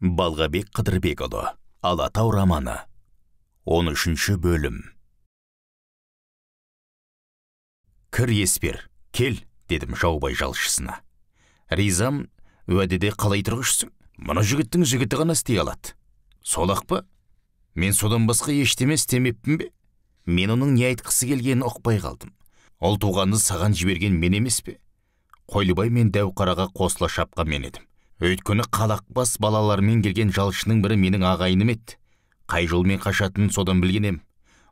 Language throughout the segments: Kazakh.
балғабек қыдырбекұлы алатау романы 13 бөлім. Кір еспер кел дедім жаубай жалшысына. Ризам уәдеде қалай тұрғышсың? Мына жігіттің жігіті ғана істей алады. Сол ақ па? Мен содан басқа ештеме істемеппін бе? Мен оның не айтқысы келгенін ұқпай қалдым. Ұл туғанды саған жіберген мен емес пе? Қойлыбай мен дәуқараға қосыла шапқан мен едім. Өйткені қалақбас балалармен келген жалшының бірі менің ағайыным еді. Қай жолмен қашатынын содан білген ем.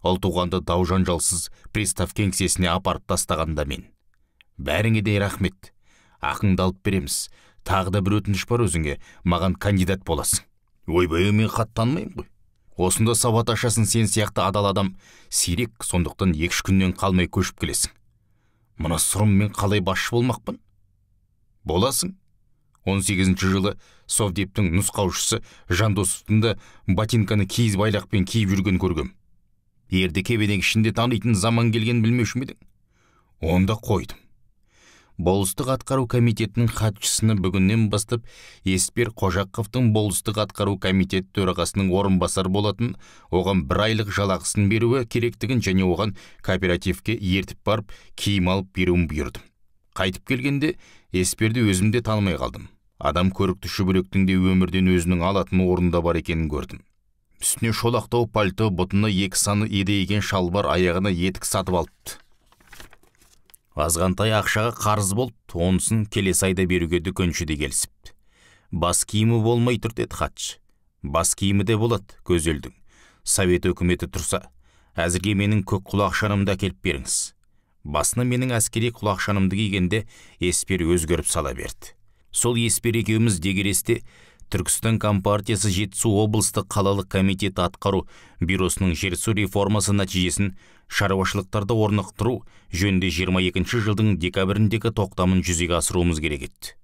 Ұл туғанды дау жанжалсыз пристав кеңсесіне апарып тастағанда мен. Бәріңе де рахмет. Ақыңды алып береміз. Тағы да бір өтініш бар өзіңе. Маған кандидат боласың. Ойбай мен хат танымаймын ғой. Осында сауат ашасың сен сияқты адал адам. Сирек сондықтан екі күннен қалмай көшіп келесің. Мына сұрыммен қалай басшы болмақпын? Боласың. Он сегізінші жылы совдептің нұсқаушысы жандосовтың да ботинканы киіз байлақпен киіп жүрген көргем. Ерді кебенек ішінде танитын заман келген білмеуші ме онда қойдым. Болыстық атқару комитетінің хатшысына бүгіннен бастап еспер қожақовтың болыстық атқару комитет төрағасының орынбасар болатын оған бір айлық жалақысын беруі керектігін және оған кооперативке ертіп барып киім алып беруін бұйырдым. Қайтып келгенде есперді өзім де танымай қалдым. Адам көрікті шүберектің де өмірден өзінің алатын орнында бар екенін көрдім. Үстіне шолақтау пальто бұтына екі саны едейген шалбар аяғына етік сатып алыпты. Азғантай ақшаға қарыз болып онысын келесі айда беруге дүкенші келісіпті. Бас киімі болмай тұр деді хатшы. Бас киімі де болады көзелдің совет өкіметі тұрса әзірге менің көк құлақшанымды әкеліп беріңіз. Басына менің әскери құлақшанымды кигенде еспер өзгеріп сала берді. Сол еспер екеуміз дегересте түркістан компартиясы жетісу облыстық қалалық комитеті атқару бюросының жерсу реформасы нәтижесін шаруашылықтарды орнықтыру жөнінде 22 жылдың декабріндегі тоқтамын жүзеге асыруымыз керек еді.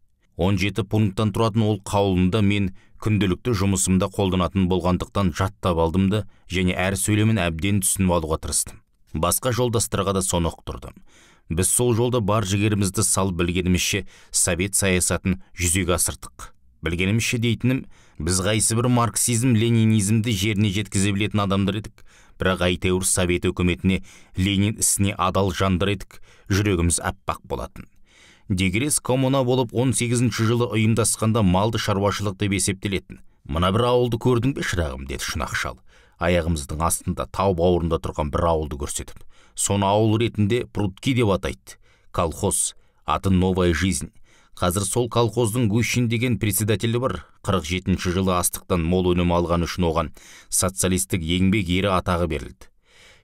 17 пункттан тұратын ол қаулында мен күнделікті жұмысымда қолданатын болғандықтан жаттап алдым да және әр сөйлемін әбден түсініп алуға тырыстым. Басқа жолдастарға да соны ұқтырдым біз сол жолда бар жігерімізді салып білгенімізше совет саясатын жүзеге асырдық. Білгенімізше дейтінім біз қайсы бір марксизм ленинизмді жеріне жеткізе білетін адамдар едік. Бірақ әйтеуір совет өкіметіне ленин ісіне адал жандар едік. Жүрегіміз аппақ болатын. Дегерес коммуна болып 18 жылы ұйымдасқанда малды шаруашылық деп есептелетін. Мына бір ауылды көрдің бе шырағым деді шұнақ шал аяғымыздың астында тау бауырында тұрған бір ауылды көрсетіп. Соны ауыл ретінде прудки деп атайды. Колхоз аты новая жизнь қазір сол колхоздың гущин деген председателі бар. Қырық жетінші жылы астықтан мол өнім алған үшін оған социалистік еңбек ері атағы берілді.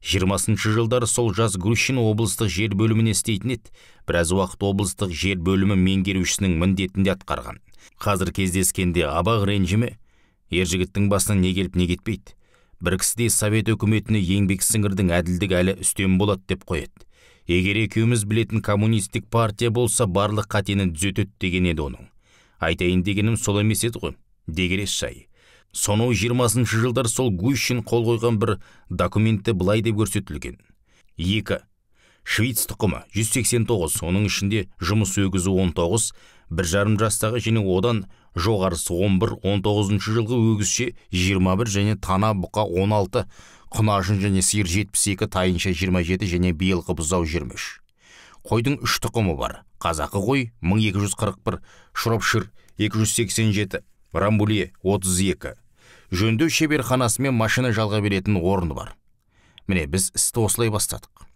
Жиырмасыншы жылдары сол жас грушин облыстық жер бөліміне істейтін еді. Біраз уақыт облыстық жер бөлімі меңгерушісінің міндетін де атқарған. Қазір кездескенде абақ ренжіме ер жігіттің басына не келіп не кетпейді. Бір кісідей совет өкіметіне еңбек сіңірдің әділдік әлі үстем болады деп қояды. Егер екеуміз білетін коммунистік партия болса барлық қатені түзетеді деген еді оның. Айтайын дегенім сол емес еді ғой дегерес жай. Сонау жиырмасыншы жылдар сол гущин қол қойған бір документте былай деп көрсетілген. Екі. Швиц тұқымы 189 оның ішінде жұмыс өгізі 19 бір жарым жастағы және одан жоғарысы 11-19 жылғы өгізше 21 және тана бұқа 16 құнажын және сиыр 72 тайынша 27 және биылғы бұзау 23 қойдың үш тұқымы бар. Қазақы қой 1241 шропшир 287 рамбуле 32 жөндеу шеберханасы мен машина жалға беретін орны бар. Міне біз істі осылай бастадық.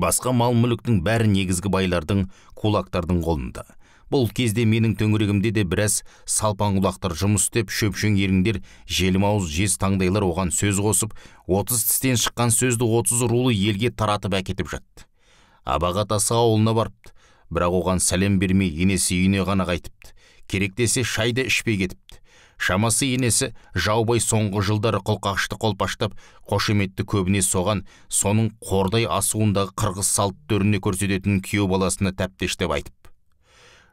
Басқа мал мүліктің бәрі негізгі байлардың кулактардың қолында. Бұл кезде менің төңірегімде де біраз салпаң құлақтар жұмыс істеп шөпшең еріңдер желмауыз жез таңдайлар оған сөз қосып отыз тістен шыққан сөзді отыз рулы елге таратып әкетіп жатты. Абақ атасы ауылына барыпты. Бірақ оған сәлем бермей енесі үйіне ғана қайтыпты. Керек десе шай да ішпей кетіпті. Шамасы енесі жаубай соңғы жылдары құлқашты қолпаштап қошеметті көбіне соған соның қордай асуындағы қырғыз салт төріне көрсететін күйеу баласына тәптештеп айтып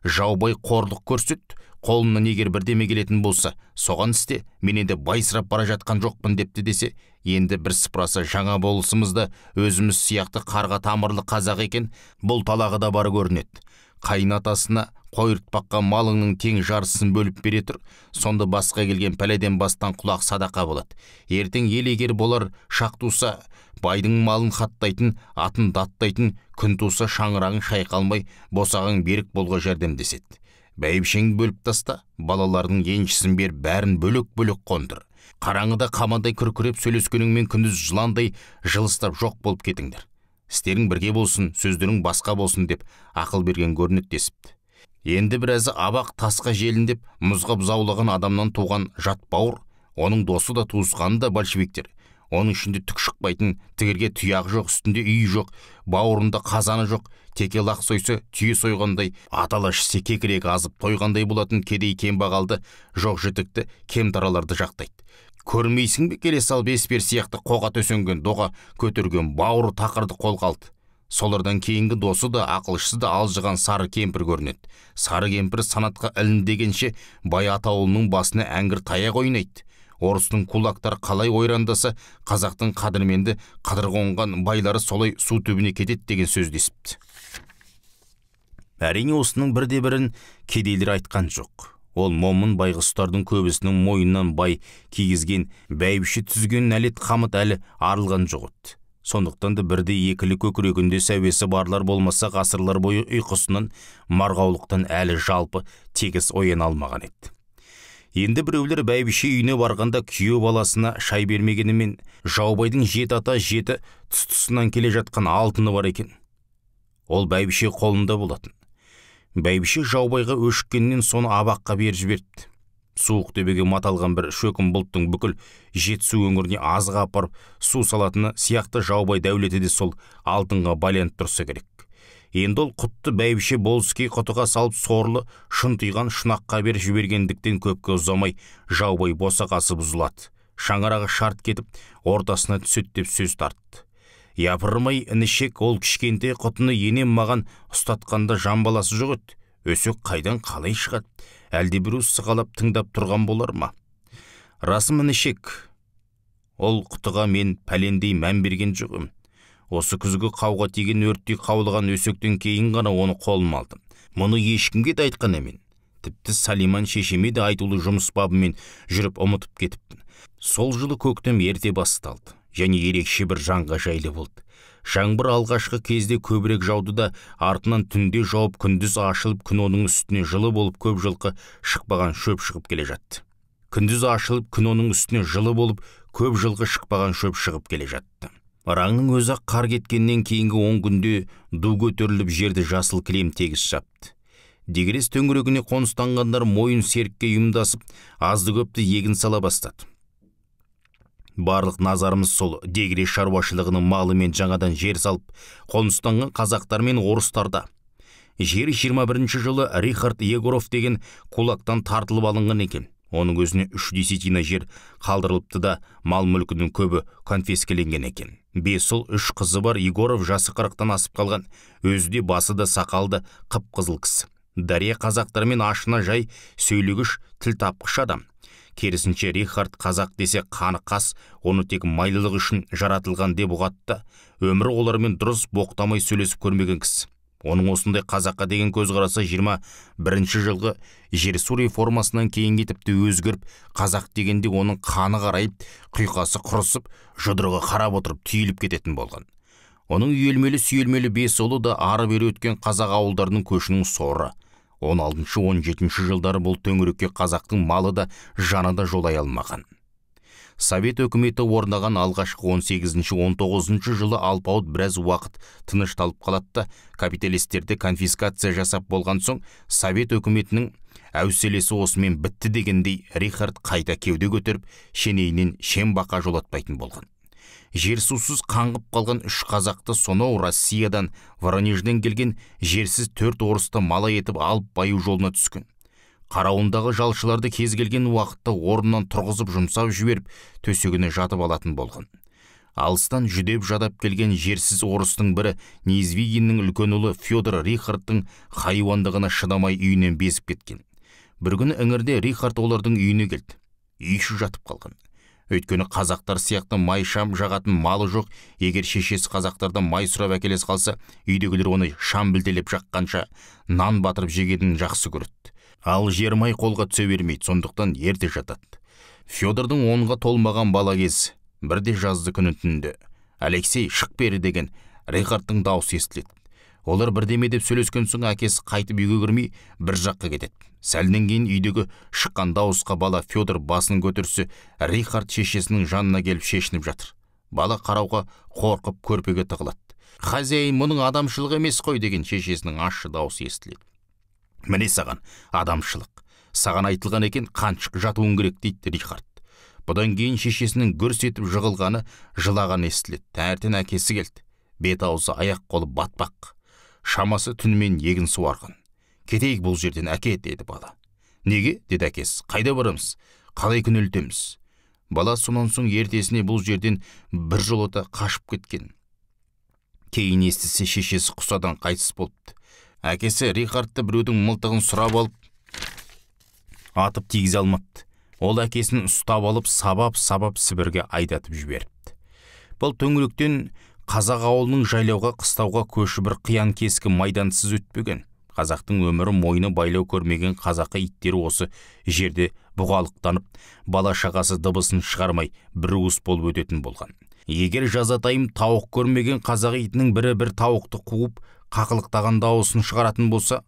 жаубай қорлық көрсет қолынан егер бірдеме келетін болса соған істе мен енді байсырап бара жатқан жоқпын депті десе енді бір сыпырасы жаңа болысымызда өзіміз сияқты қарға тамырлы қазақ екен бұл талағы да бар көрінеді. Қайын атасына қойыртпаққа малыңның тең жарысын бөліп бере тұр сонда басқа келген пәледен бастан құлақ садақа болады. Ертең ел егер болар шақ туса байдың малын хаттайтын атын даттайтын күн туса шаңырағың шайқалмай босағаң берік болға жәрдемдеседі бәйбішеңді бөліп таста балалардың еншісін бер бәрін бөлек бөлек қондыр қараңғыда қамандай күркіреп сөйлескеніңмен күндіз жыландай жылыстап жоқ болып кетіңдер. Істерің бірге болсын сөздерің басқа болсын деп ақыл берген көрінеді десіпті. Енді біразы абақ тасқа желіндеп мұзға бұзаулаған адамнан туған жат бауыр оның досы да туысқаны да большевиктер. Оның ішінде түк шықпайтын тігерге тұяғы жоқ үстінде үйі жоқ бауырында қазаны жоқ теке лақ сойса түйе сойғандай атала ішсе кекірегі азып тойғандай болатын кедей кембағалды жоқ жітікті кемтараларды жақтайды. Көрмейсің бе келе сал беспер сияқты қоға төсенген доға көтерген бауыры тақырды қолға алды. Солардан кейінгі досы да ақылшысы да алжыған сары кемпір көрінеді. Сары кемпір санатқа ілінбегенше бай атаулының басына әңгір таяқ ойнайды орыстың кулактары қалай ойрандаса қазақтың қадірменді қадыр қонған байлары солай су түбіне кетеді деген сөз десіпті әрине осының бірде бірін кедейлер айтқан жоқ. Ол момын байғұстардың көбісінің мойнынан бай кигізген бәйбіше түзген нәлет қамыт әлі арылған жоқ еді. Сондықтан да бірде екілі көкірегінде сәуесі барлар болмаса ғасырлар бойы ұйқысынан марғаулықтан әлі жалпы тегіс ояна алмаған еді. Енді біреулер бәйбіше үйіне барғанда күйеу баласына шай бермегенімен жаубайдың жеті ата жеті тұс тұсынан келе жатқан алтыны бар екен. Ол бәйбіше қолында болатын. Бәйбіше жаубайға өшіккеннен соны абаққа беріп жіберіпті. Суық төбеге маталған бір шөкім бұлттың бүкіл жетісу өңіріне азға апарып су салатыны сияқты жаубай дәулеті де сол алтынға байланып тұрса керек. Енді ол құтты бәйбіше болыскей құтыға салып сорлы шынтиған шұнаққа беріп жібергендіктен көпке ұзамай жаубай босағасы бұзылады. Шаңырағы шарт кетіп ортасына түседі деп сөз тартты. Япырмай інішек ол кішкентай құтыны енем маған ұстатқанда жан баласы жоқ еді. Өсек қайдан қалай шығады? Әлде біреу сығалап тыңдап тұрған болар ма? Расым інішек ол құтыға мен пәлендей мән берген жоқ осы күзгі қауға тиген өрттей қаулыған өсектен кейін ғана оны қолыма алдым. Мұны ешкімге де айтқан емен тіпті салиман шешеме де айтулы жұмыс бабымен жүріп ұмытып кетіппін. Сол жылы көктем ерте басталды және ерекше бір жанға жайлы болды. Жаңбыр алғашқы кезде көбірек жауды да артынан түнде жауып күндіз ашылып күн оның үстіне жылы болып көп жылқы шықпаған шөп шығып келе жатты. Күндіз ашылып күн оның үстіне жылы болып көп жылқы шықпаған шөп шығып келе жатты. Ыраңның өзі қар кеткеннен кейінгі он күнде ду көтеріліп жерді жасыл кілем тегіс жапты. Дегерес төңірегіне қоныстанғандар мойын серікке ұйымдасып азды көпті егін сала бастады. Барлық назарымыз сол дегре шаруашылығының малымен жаңадан жер салып қоныстанған қазақтар мен орыстарда. Жер 21 жылы рихард егоров деген кулактан тартылып алынған екен. Оның өзіне үш десятина жер қалдырылыпты да мал мүлкінің көбі конфескеленген екен. Бес ұл үш қызы бар егоров жасы қырықтан асып қалған. Өзі де басы да сақалды қып қызыл кісі. Дария қазақтармен ашына жай сөйлегіш тіл тапқыш адам. Керісінше рихард қазақ десе қаны қас оны тек майлылық үшін жаратылған деп да өмірі олармен дұрыс боқтамай сөйлесіп көрмеген кісі. Оның осындай қазаққа деген көзқарасы жиырма бірінші жылғы жерсу реформасынан кейін тіпті өзгеріп қазақ дегенде оның қаны қарайып құйқасы құрысып жұдырығы қарап отырып түйіліп кететін болған. Оның үйелмелі сүйелмелі бес ұлы да ары бері өткен қазақ ауылдарының көшінің соры. Он алтыншы он жетінші жылдары бұл төңірекке қазақтың малы да жаны да жолай алмаған. Совет өкіметі орнаған алғашқы 18-19 жылы алпауыт біраз уақыт тынышталып қалады да капиталистерді конфискация жасап болған соң совет өкіметінің әуселесі осымен бітті дегендей рихард қайта кеуде көтеріп шенейінен шен бақа жолатпайтын болған. Жер сусыз қаңғып қалған үш қазақты сонау россиядан воронежден келген жерсіз төрт орысты мала етіп алып баю жолына түскен. Қарауындағы жалшыларды кез келген уақытта орнынан тұрғызып жұмсап жіберіп төсегіне жатып алатын болған. Алыстан жүдеп жадап келген жерсіз орыстың бірі неизвигиннің үлкен ұлы федор рихардтың хайуандығына шыдамай үйінен безіп кеткен. Бір күні іңірде рихард олардың үйіне келді. Үй іші жатып қалған. Өйткені қазақтар сияқты май шам жағатын малы жоқ. Егер шешесі қазақтардан май сұрап әкеле қалса үйдегілер оны шам білтелеп жаққанша нан батырып жегенін жақсы көреді. Ал жер май қолға түсе бермейді сондықтан ерте жатады. Федордың онға толмаған бала кезі бірде жазды күні түнде. Алексей шық бері деген рихардтың даусы естіледі. Олар бірдеме деп сөйлескен соң әкесі қайтып үйге кірмей бір жаққа кетеді. Сәлден кейін үйдегі шыққан дауысқа бала федор басын көтерсе рихард шешесінің жанына келіп шешініп жатыр. Бала қарауға қорқып көрпеге тығылады. Хозяин мұның адамшылық емес қой деген шешесінің ащы дауысы естіледі. Міне саған адамшылық. Саған айтылған екен қаншық жатуың керек дейді рихард. Бұдан кейін шешесінің гүрс етіп жығылғаны жылаған естіледі. Таңертең әкесі келді. Бет аузы аяқ қолы батпақ. Шамасы түнімен егін суарған. Кетейік бұл жерден әке деді бала. Неге? деді әкесі. Қайда барамыз? Қалай күнелтеміз бала сонан соң ертесіне бұл жерден бір жолата қашып кеткен. Кейін естісе шешесі құсадан қайтыс болыпты. Әкесі рихардты біреудің мылтығын сұрап алып атып тигізе алмапты. Ол әкесін ұстап алып сабап сабап сібірге айдатып жіберіпті. Бұл төңіректен қазақ ауылының жайлауға қыстауға көші бір қиян кескі майдансыз өтпеген. Қазақтың өмірі мойны байлау көрмеген қазақы иттері осы жерде бұғалықтанып бала шағасы дыбысын шығармай бір уыс болып өтетін болған. Егер жазатайым тауық көрмеген қазақ итінің бірі бір тауықты қуып қақылықтаған дауысын шығаратын болса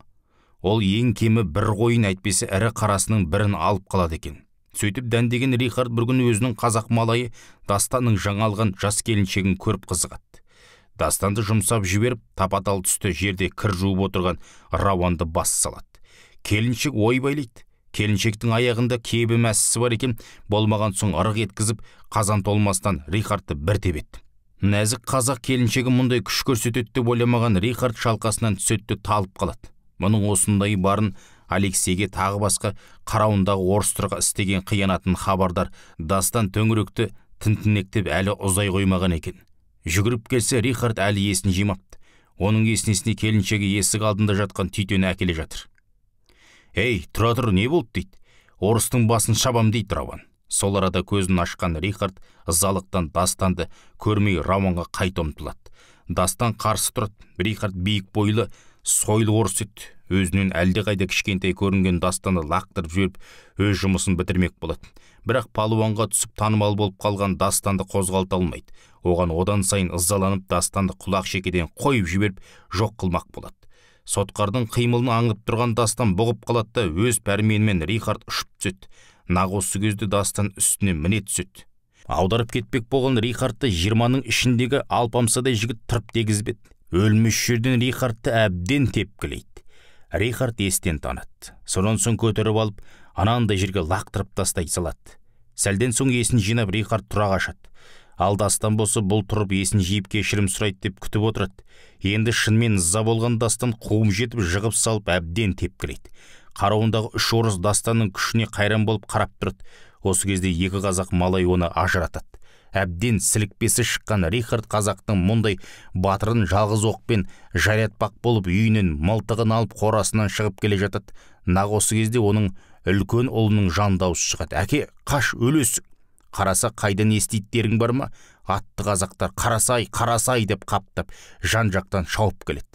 ол ең кемі бір қойын әйтпесе ірі қарасының бірін алып қалады екен. Сөйтіп дәндеген рихард бір күні өзінің қазақ малайы дастанның жаңа алған жас келіншегін көріп қызығады. Дастанды жұмсап жіберіп тапа тал түсті жерде кір жуып отырған рауанды бас салады. Келіншек ой байлайды. Келіншектің аяғында кебі мәсісі бар екен. Болмаған соң ырық еткізіп қазан толмастан рихардты бір тебеді нәзік қазақ келіншегі мұндай күш көрсетеді деп ойламаған рихард шалқасынан түседі талып қалады. Мұның осындай барын алексейге тағы басқа қарауындағы орыстарға істеген қиянатын хабардар дастан төңіректі тінтінектеп әлі ұзай қоймаған екен. Жүгіріп келсе рихард әлі есін жимапты. Оның есінесіне келіншегі есік алдында жатқан түйтені әкеле жатыр. Ей тұра тұр не болды? дейді. Орыстың басын шабам дейді рауан. Сол арада көзін ашқан рихард ызалықтан daстанды көрмей рауанға қайта ұмтылады дастан қарсы тұрады. Рихард биік бойлы сойлы орыс еді. Өзінен әлдеқайда кішкентай көрінген дастаны лақтырып жіберіп өз жұмысын бітірмек болады бірақ палуанға түсіп танымал болып қалған дастанды қозғалта алмайды. Оған одан сайын ызаланып daстанды құлақ шекеден қойып жіберіп жоқ қылмақ болады. Сотқардың қимылын аңдып тұрған дастан бұғып қалады да өз пәрменімен рихард ұшып түседі. Нақ осы кезде дастан үстіне міне түседі. Аударып кетпек болған рихардты жиырманың ішіндегі алпамсадай жігіт тырп дегізбеді өлміш жерден рихардты әбден тепкілейді. Рихард естен таныды. Сонан соң көтеріп алып анандай жерге лақтырып тастай салады. Сәлден соң есін жинап рихард тұра қашады. Ал дастан болса бұл тұрып есін жиып кешірім сұрайды деп күтіп отырады. Енді шынымен ыза болған дастан қуым жетіп жығып салып әбден тепкілейді. Қарауындағы үш орыс дастанның күшіне қайран болып қарап тұрады. Осы кезде екі қазақ малай оны ажыратады. Әбден сілікпесі шыққан рихард қазақтың мұндай батырын жалғыз оқпен жайратпақ болып үйінен мылтығын алып қорасынан шығып келе жатады. Нақ осы кезде оның үлкен ұлының жан даусы шығады. Әке қаш өлесің. Қараса қайдан еститтерің бар ма? Атты қазақтар қарасай қарасай деп қаптап жан жақтан шауып келеді.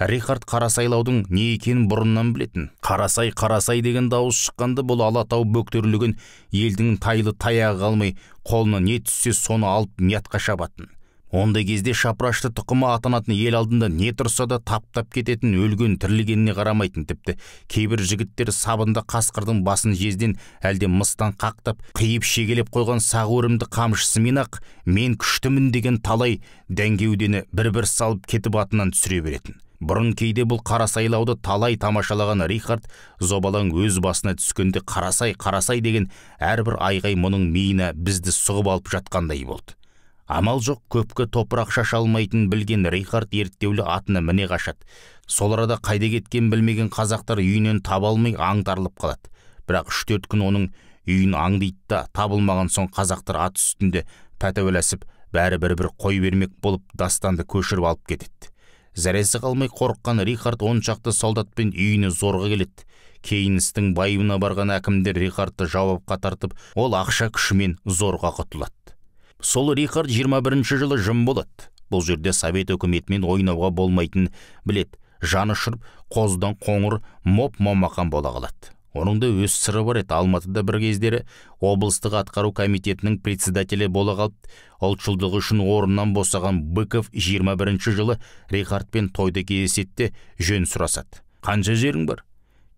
Рихард қарасайлаудың не екенін бұрыннан білетін қарасай қарасай деген дауыс шыққанда бұл алатау бөктерлеген елдің тайлы таяғы қалмай қолына не түссе соны алып миятқа шабатын. Ондай кезде шапырашты тұқымы атанатын ел алдында не тұрса да таптап кететін өлген тірілгеніне қарамайтын тіпті. Кейбір жігіттер сабында қасқырдың басын жезден әлде мыстан қақтап қиып шегелеп қойған сақ өрімді қамшысымен ақ мен күштімін деген талай дәңгеудені бір бір салып кетіп атынан түсіре беретін. Бұрын кейде бұл қара сайлауды талай тамашалаған рихард зобалаң өз басына түскенде қарасай қарасай деген әрбір айғай мұның миына бізді сұғып алып жатқандай болды. Амал жоқ көпке топырақ шаша алмайтынын білген рихард ерттеулі атына міне қашады. Сол арада қайда кеткен білмеген қазақтар үйінен таба алмай аңтарылып қалады. Бірақ үш төрт күн оның үйін аңдиды да табылмаған соң қазақтар ат үстінде пәтуаласып бәрі бір бір қой бермек болып дастанды көшіріп алып кетеді. Зәресі қалмай қорыққан рихард он шақты солдатпен үйіне зорға келеді. Кейністің байыбына барған әкімдер рихардты жауапқа тартып ол ақша күшімен зорға құтылады. Сол рихард 21 жылы жым болады. Бұл жерде совет өкіметімен ойнауға болмайтын білет жаны ұшырып қозыдан қоңыр моп момақан бола қалады. Оның да өз сыры бар еді. Алматыда бір кездері облыстық атқару комитетінің председателі бола қалып ұлтшылдығы үшін орнынан босаған быков 21 жылы рихардпен тойда кездеседі де жөн сұрасады. Қанша жерің бар?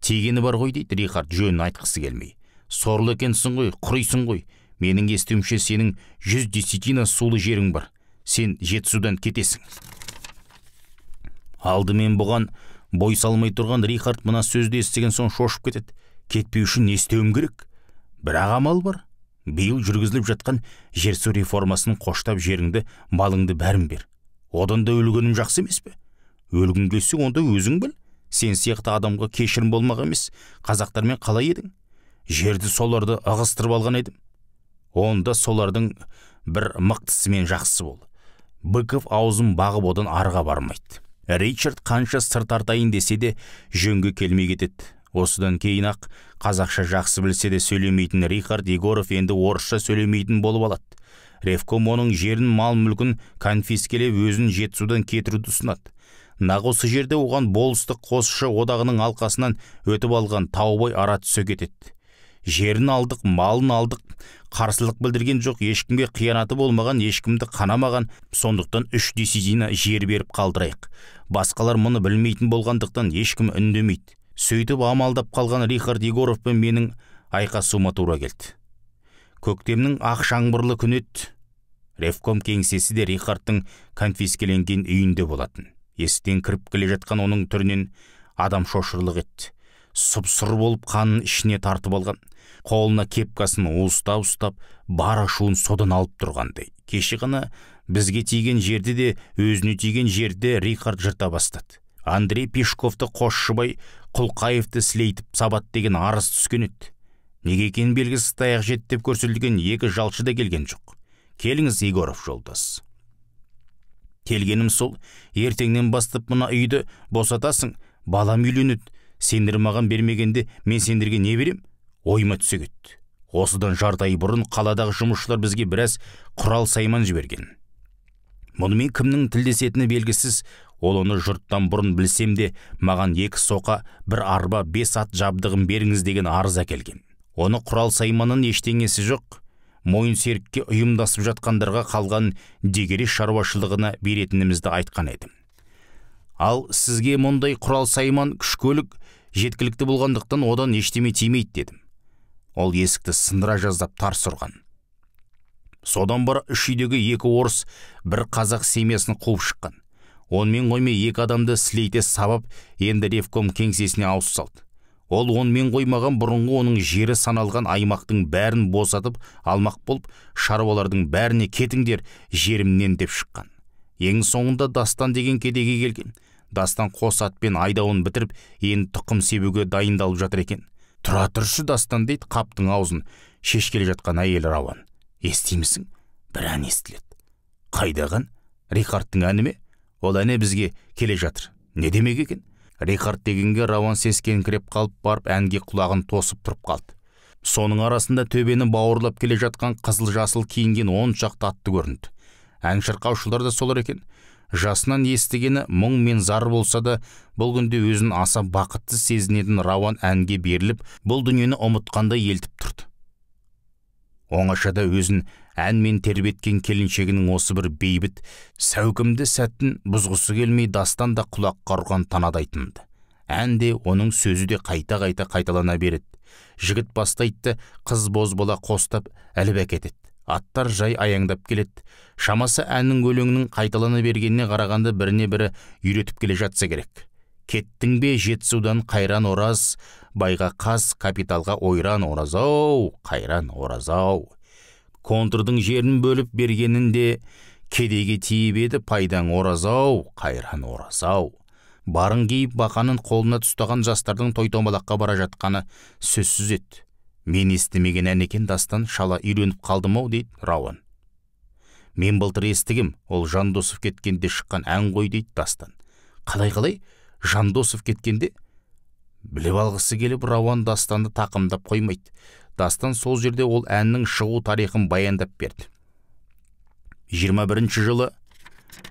Тигені бар ғой дейді. Рихард жөнін айтқысы келмей сорлы екенсің ғой құрисың ғой менің естуімше сенің жүз десятина сулы жерің бар. Сен жетісудан кетесің. Алдымен бұған бой салмай тұрған рихард мына сөзді естіген соң шошып кетеді. Кетпеу үшін не істеуім керек? Бірақ амал бар. Биыл жүргізіліп жатқан жер су реформасын қоштап жеріңді малыңды бәрін бер. Одан да өлгенім жақсы емес пе? Өлгің келсе онда өзің біл. Сен сияқты адамға кешірім болмақ емес. Қазақтармен қалай едің? Жерді соларды ығыстырып алған едім. Онда солардың бір мықтысымен жақсы бол. Быков аузын бағып одан арға бармайды. Ричард қанша сыр тартайын десе де жөнге келмей кетеді. Осыдан кейін ақ қазақша жақсы білсе де сөйлемейтін рихард егоров енді орысша сөйлемейтін болып алады. Ревком оның жерін мал мүлкін конфискелеп өзін жетісудан кетіруді ұсынады. Нақ осы жерде оған болыстық қосшы одағының алқасынан өтіп алған таубай ара түсе кетеді. Жерін алдық малын алдық. Қарсылық білдірген жоқ ешкімге қиянаты болмаған ешкімді қанамаған. Сондықтан үш десятина жер беріп қалдырайық. Басқалар мұны білмейтін болғандықтан ешкім үндемейді. Сөйтіп амалдап қалған рихард егоровпен менің айқасуыма тура келді. Көктемнің ақ жаңбырлы күні еді ревком кеңсесі де рихардтың конфискеленген үйінде болатын. Есіктен кіріп келе жатқан оның түрінен адам шошырлық етті. Сұп болып қанын ішіне тартып алған. Қолына кепкасын уыстап ұстап бар ашуын содан алып тұрғандай. Кеше ғана бізге тиген жерді де өзіне тиген жерді рихард жырта бастады. Андрей пешковты қосшыбай құлқаевты сілейтіп сабат деген арыз түскен еді. Неге екенін белгісіз таяқ жеді деп көрсетілген екі жалшы да келген жоқ. Келіңіз егоров жолдас келгенім сол. Ертеңнен бастап мына үйді босатасың. Балам үйленеді. Сендер маған бермегенде мен сендерге не берем? Ойыма түсе кетті. Осыдан жарты ай бұрын қаладағы жұмысшылар бізге біраз құрал сайман жіберген. Мұнымен кімнің тілдесетіні белгісіз. Ол оны жұрттан бұрын білсем де маған екі соқа бір арба бес ат жабдығын беріңіз деген арыз әкелген. Оны құрал сайманын ештеңесі жоқ. Мойын серікке ұйымдасып жатқандарға қалған дегере шаруашылығына беретінімізді айтқан едім. Ал сізге мұндай құрал сайман күш көлік жеткілікті болғандықтан одан ештеме тимейді дедім. Ол есікті сындыра жаздап тарс ұрған содан бара үш үйдегі екі орыс бір қазақ семьясын қуып шыққан. Онымен қоймай екі адамды сілейте сабап енді ревком кеңсесіне ауыз салды. Ол онымен қоймаған бұрынғы оның жері саналған аймақтың бәрін босатып алмақ болып шаруалардың бәріне кетіңдер жерімнен деп шыққан. Ең соңында дастан деген кедейге келген. Дастан қос атпен айдауын бітіріп енді тұқым себуге дайындалып жатыр екен. Тұра тұршы дастан дейді қаптың аузын. Шешкеле жатқан әйел рауан. Естимісің? Бір ән естіледі. Қайдаған рихардтың әні ме? Ол әне бізге келе жатыр. Не демек екен? Рихард дегенге рауан сескеніңкіреп қалып барып әнге құлағын тосып тұрып қалды. Соның арасында төбені бауырлап келе жатқан қызыл жасыл киінген он шақты атты көрінді. Ән шырқаушылар да солар екен. Жасынан естігені мұң мен зар болса да бұл күнде өзін аса бақытты сезінетін рауан әнге беріліп бұл дүниені ұмытқандай елтіп тұрды. Оңашада өзін әнмен тербеткен келіншегінің осы бір бейбіт сәукімді сәттін бұзғысы келмей дастан да құлаққа ұрған танадай тынды. Ән де оның сөзі де қайта қайта қайталана береді. Жігіт бастайды қыз бозбала қостап іліп әкетеді. Аттар жай аяңдап келеді. Шамасы әннің өлеңнің қайталана бергеніне қарағанда біріне бірі үйретіп келе жатса керек. Кеттің бе жетісудан қайран ораз? Байға қаз капиталға ойран ораз ау қайран ораз ау. Контрдың жерін бөліп бергенінде кедейге тиіп еді пайдаң оразау қайран оразау барын киіп бақанын қолына ұстаған жастардың той томалаққа бара жатқаны сөзсіз еді. Мен естімеген ән екен дастан шала үйреніп қалдым ау дейді рауан. Мен былтыр естігем ол жандосов кеткенде шыққан ән ғой дейді дастан. Қалай қалай? Жандосов кеткенде? Біліп алғысы келіп рауан дастанды тақымдап қоймайды. Дастан сол жерде ол әннің шығу тарихын баяндап берді. 21 жылы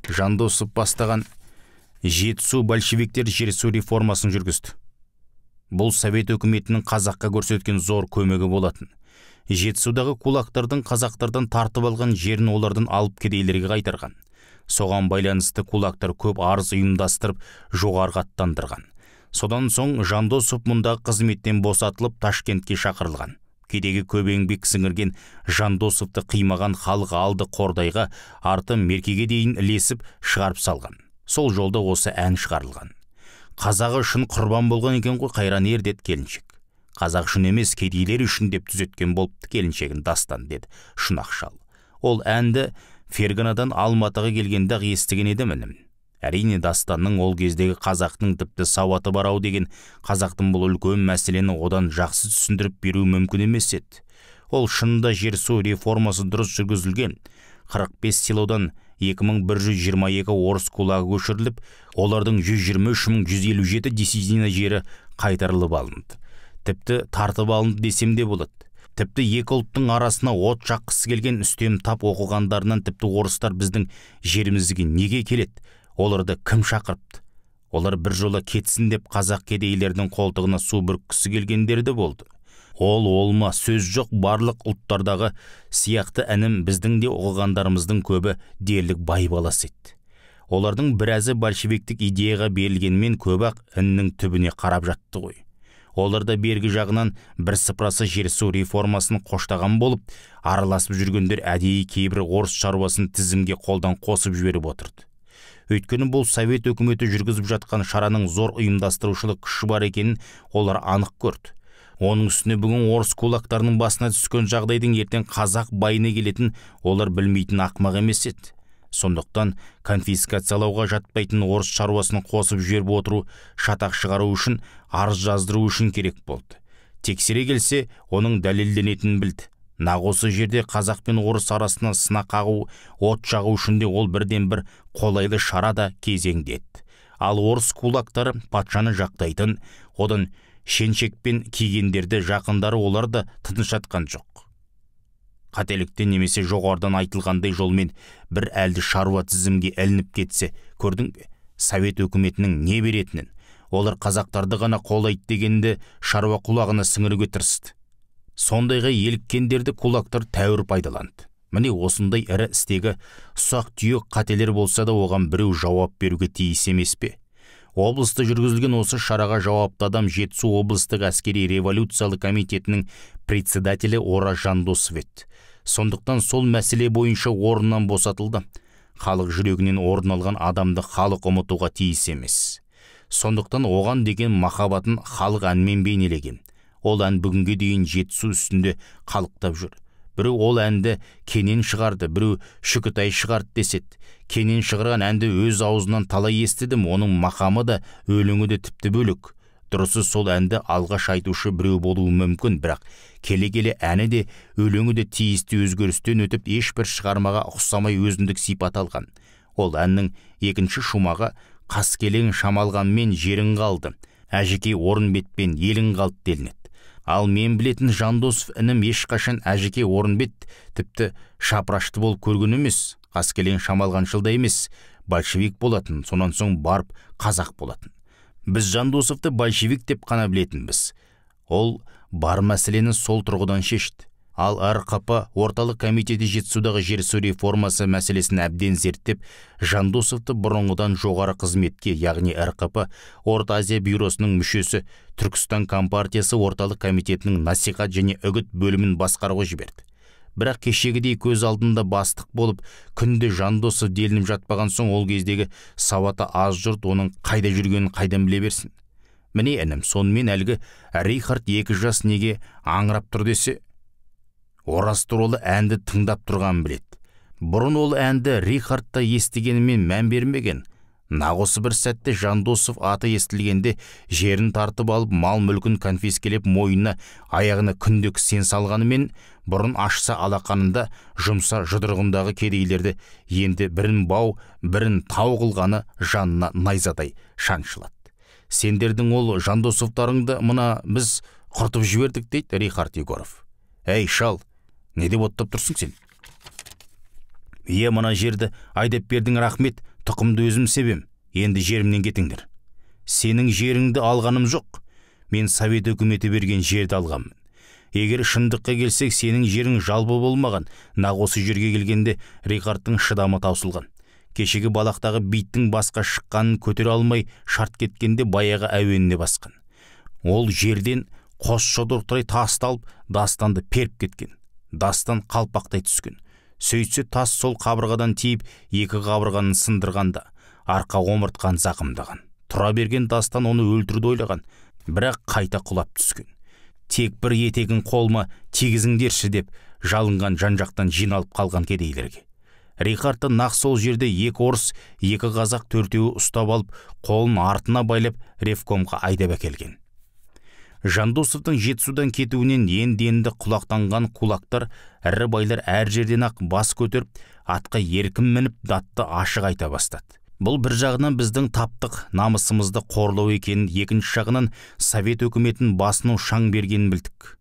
жандосов бастаған жетісу большевиктер жерсу реформасын жүргізді. Бұл совет өкіметінің қазаққа көрсеткен зор көмегі болатын. Жетісудағы кулактардың қазақтардан тартып алған жерін олардан алып кедейлерге қайтарған. Соған байланысты кулактар көп арыз ұйымдастырып жоғарғы аттандырған. Содан соң жандосов мұндағы қызметтен босатылып ташкентке шақырылған. Кедегі көп еңбек сіңірген жандосовты қимаған халық алды қордайға арты меркеге дейін ілесіп шығарып салған. Сол жолда осы ән шығарылған. Қазағы үшін құрбан болған екен ғой қайран ер деді келіншек. Қазақ үшін емес кедейлер үшін деп түзеткен болыпты келіншегін дастан деді шұнақ шал ол әнді ферганадан алматыға келгенде ақ естіген еді мінім. Әрине дастанның ол кездегі қазақтың тіпті сауаты бар ау деген қазақтың бұл үлкен мәселені одан жақсы түсіндіріп беру мүмкін емес еді. Ол шынында жер су реформасы дұрыс жүргізілген. 45 селодан 2122 орыс кулагы көшіріліп олардың 123157 десятина жері қайтарылып алынды. Тіпті тартып алынды десем де болады. Тіпті екі ұлттың арасына от жаққысы келген үстем тап оқығандарынан тіпті орыстар біздің жерімізге неге келеді? Оларды кім шақырыпты? Олар бір жола кетсін деп қазақ кедейлердің қолтығына су бүріккісі келгендері де болды. Ол олма сөз жоқ барлық ұлттардағы сияқты інім біздің де оқығандарымыздың көбі дерлік бай баласы еді. Олардың біразы большевиктік идеяға берілгенмен көбі ақ іннің түбіне қарап жатты ғой. Олар да бергі жағынан бір сыпырасы жерсу реформасын қоштаған болып араласып жүргендер әдейі кейбір орыс шаруасын тізімге қолдан қосып жіберіп отырды. Өйткені бұл совет өкіметі жүргізіп жатқан шараның зор ұйымдастырушылық күші бар екенін олар анық көрді. Оның үстіне бүгін орыс кулактарының басына түскен жағдайдың ертең қазақ байына келетін олар білмейтін ақмақ емес еді. Сондықтан конфискациялауға жатпайтын орыс шаруасын қосып жіберіп отыру шатақ шығару үшін арыз жаздыру үшін керек болды. Тексере келсе оның дәлелденетінін білді. Нақ осы жерде қазақ пен орыс арасына сына қағу от жағу үшін де ол бірден бір қолайлы шара да кезеңдеді ал орыс кулактары патшаны жақтайтын одан шеншекпен кигендерді жақындары олар да тыныш жатқан жоқ. Қателіктен немесе жоғарыдан айтылғандай жолмен бір әлді шаруа тізімге ілініп кетсе көрдің бе совет өкіметінің не беретінін? Олар қазақтарды ғана қолдайды дегенді шаруа құлағына сіңіруге тырысты. Сондайға еліккендерді кулактар тәуір пайдаланды. Міне осындай ірі істегі ұсақ түйек қателер болса да оған біреу жауап беруге тиіс емес пе? Облыста жүргізілген осы шараға жауапты адам жетісу облыстық әскери революциялық комитетінің председателі ора жандосов еді сондықтан сол мәселе бойынша орнынан босатылды. Халық жүрегінен орын алған адамды халық ұмытуға тиіс емес. Сондықтан оған деген махаббатын халық әнмен бейнелеген. Ол ән бүгінге дейін жетісу үстінде қалықтап жүр. Біреу ол әнді кенен шығарды біреу шүкітай шығарды деседі. Кенен шығарған әнді өз аузынан талай естідім оның мақамы да өлеңі де тіпті бөлек. Дұрысы сол әнді алғаш айтушы біреу болуы мүмкін бірақ келе келе әні де өлеңі де тиісті өзгерістен өтіп ешбір шығармаға ұқсамай өзіндік сипат алған. Ол әннің екінші шумағы қаскелең шамалғанмен жерің қалды әжеке орынбетпен елің қалды делінеді. Ал мен білетін жандосов інім ешқашан әжеке орынбет тіпті шапырашты болып көрген емес қаскелең шамалғаншыл да емес большевик болатын сонан соң барып қазақ болатын. Біз жандосовты большевик деп қана білетінбіз. Ол бар мәселені сол тұрғыдан шешті. Ал рқп орталық комитеті жетісудағы жер су реформасы мәселесін әбден зерттеп жандосовты бұрынғыдан жоғары қызметке яғни рқп орта азия бюросының мүшесі түркістан компартиясы орталық комитетінің насихат және үгіт бөлімін басқаруға жіберді. Бірақ кешегідей көз алдында бастық болып күнде жандосов делініп жатпаған соң ол кездегі сауаты аз жұрт оның қайда жүргенін қайдан біле берсін? Міне інім сонымен әлгі рихард екі жас неге аңырап тұр десе ораз туралы әнді тыңдап тұрған білет. бұрын ол әнді рихард та естігенімен мән бермеген. Нақ осы бір сәтте жандосов аты естілгенде жерін тартып алып мал мүлкін конфискелеп мойнына аяғына күндік сен салғанымен бұрын ашса алақанында жұмса жұдырығындағы кедейлерді енді бірін бау бірін тау қылғаны жанына найзадай шаншылады. Сендердің ол жандосовтарыңды мына біз құртып жібердік дейді рихард егоров. Әй шал! Не деп оттап тұрсың сен. Иә мына жерді айдап бердің рахмет. Тұқымды өзім себем. Енді жерімнен кетіңдер. Сенің жеріңді алғаным жоқ. Мен совет үкіметі берген жерді алғанмын егер шындыққа келсек сенің жерің жалбы болмаған. Нақ осы жерге келгенде рихардтың шыдамы таусылған. Кешегі балақтағы биттің басқа шыққанын көтере алмай шарт кеткенде баяғы әуеніне басқан. Ол жерден қос шодыртырай тасталып дастанды періп кеткен. Дастан қалпақтай түскен. Сөйтсе тас сол қабырғадан тиіп екі қабырғаны сындырғанда арқа омыртқан зақымдаған. Тұра берген дастан оны өлтіруді ойлаған бірақ қайта құлап түскен. Тек бір етегін қолыма тигізіңдерші деп жалынған жан жақтан жиналып қалған кедейлерге. Рихардты нақ сол жерде екі орыс екі қазақ төртеуі ұстап алып қолын артына байлап ревкомға айдап әкелген. Жандосовтың жетісудан кетуінен енді енді құлақтанған кулактар ірі байлар әр жерден ақ бас көтеріп атқа еркін мініп датты ашық айта бастады. Бұл бір жағынан біздің таптық намысымызды қорлау екенін екінші жағынан совет өкіметін басыну шаң бергенін білдік.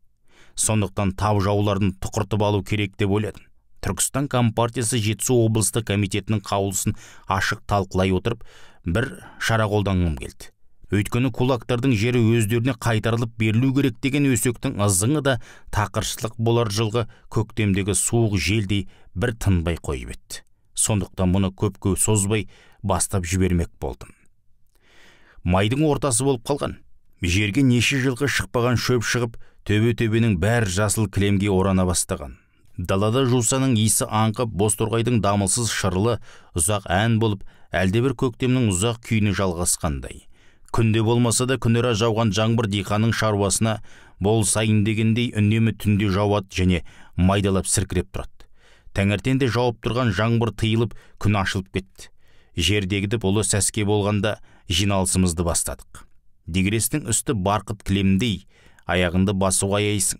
Сондықтан тап жауларын тұқыртып алу керек деп ойладым. Түркістан компартиясы жетісу облыстық комитетінің қаулысын ашық талқылай отырып бір шара қолданғым келді. Өйткені кулактардың жері өздеріне қайтарылып берілу керек деген өсектің ызыңы да тақыршылық болар жылғы көктемдегі суық желдей бір тынбай қойып еді сондықтан мұны көпке созбай бастап жібермек болдым. Майдың ортасы болып қалған. Жерге неше жылғы шықпаған шөп шығып төбе төбенің бәрі жасыл кілемге орана бастаған. Далада жусаның иісі аңқып бозторғайдың дамылсыз шырлы ұзақ ән болып әлдебір көктемнің ұзақ күйіне жалғасқандай. Күнде болмаса да күнара жауған жаңбыр диқанның шаруасына болсайын дегендей үнемі түнде жауады және майдалап сіркіреп тұрады. Таңертеңде жауып тұрған жаңбыр тыйылып күн ашылып кетті. Жердегіді ұлы сәске болғанда жиналысымызды бастадық. Дегрестің үсті барқыт кілемдей аяғынды басуға аяйсың.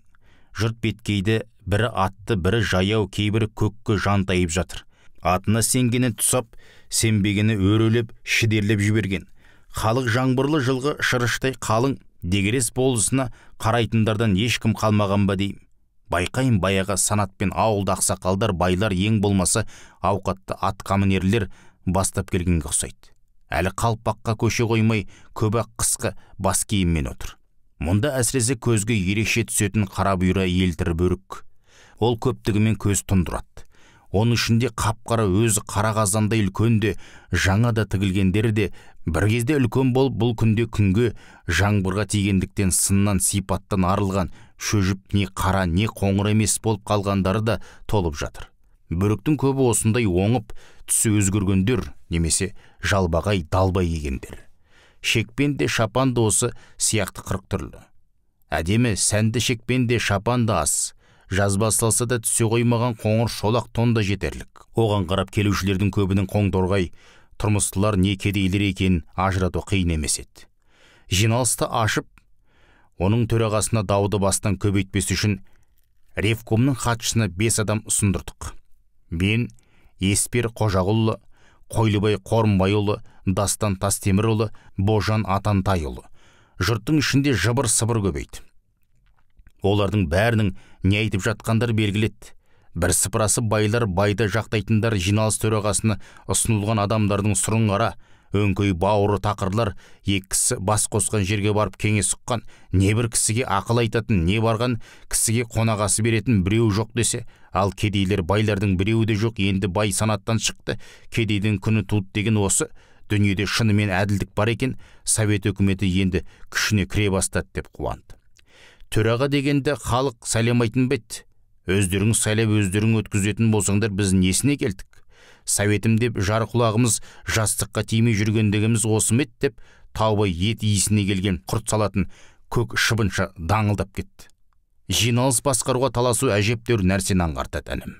Жұрт беткейді бірі атты бірі жаяу кейбірі көкке жантайып жатыр. Атына сенгені тұсап сенбегені өрелеп шідерлеп жіберген. Халық жаңбырлы жылғы шырыштай қалың дегерес болысына қарайтындардан ешкім қалмаған ба деймін байқайын баяғы санатпен ауылды ақсақалдар байлар ең болмаса ауқатты атқамінерлер бастап келгенге ұқсайды. Әлі қалпаққа көше қоймай ақ қысқы бас киіммен отыр. Мұнда әсіресе көзге ерекше түсетін қара бұйра елтір бөрік. Ол көптігімен көз тұндырады. Оның ішінде қап қара өзі қара қазандай үлкен де жаңа да тігілгендері де бір кезде үлкен болып бұл күнде күнге жаңбырға тигендіктен сыннан сипаттан арылған шөжіп не қара не қоңыр емес болып қалғандары да толып жатыр. Бөріктің көбі осындай оңып түсі өзгергендер немесе жалбағай далбай кигендер. Шекпен де шапан да осы сияқты қырық түрлі. Әдемі сәнді шекпен де шапан да аз. Жаз басталса да түсе қоймаған қоңыр шолақ тон да жетерлік. Оған қарап келушілердің көбінің қоңторғай тұрмыстылар не кедейлер екенін ажырату қиын емес еді. Жиналысты ашып оның төрағасына дауды бастан көбейтпес үшін ревкомның хатшысына бес адам ұсындырдық. Мен еспер қожағұлы қойлыбай қорымбайұлы дастан тастемірұлы божан атантайұлы. Жұрттың ішінде жыбыр сыбыр көбейді. Олардың бәрінің не айтып жатқандары белгіледі. Бір сыпырасы байлар байды жақтайтындар жиналыс төрағасына ұсынылған адамдардың сұрын қара өңкей бауыры тақырлар екі кісі бас қосқан жерге барып кеңес ұққан не бір кісіге ақыл айтатын не барған кісіге қонағасы беретін біреу жоқ десе ал кедейлер байлардың біреуі де жоқ енді бай санаттан шықты кедейдің күні туды деген осы дүниеде шынымен әділдік бар екен совет өкіметі енді күшіне кіре бастады деп қуанды. Төраға дегенді халық сайламайтын ба еді өздеріңіз сайлап өздерің өткізетін болсаңдар біз несіне келдік? Советім деп жар құлағымыз жастыққа тимей жүргендігіміз осы ма деп таубай ет иісіне келген құрт салатын көк шыбынша даңылдап кетті. Жиналыс басқаруға таласу әжептәуір нәрсені аңғартады інім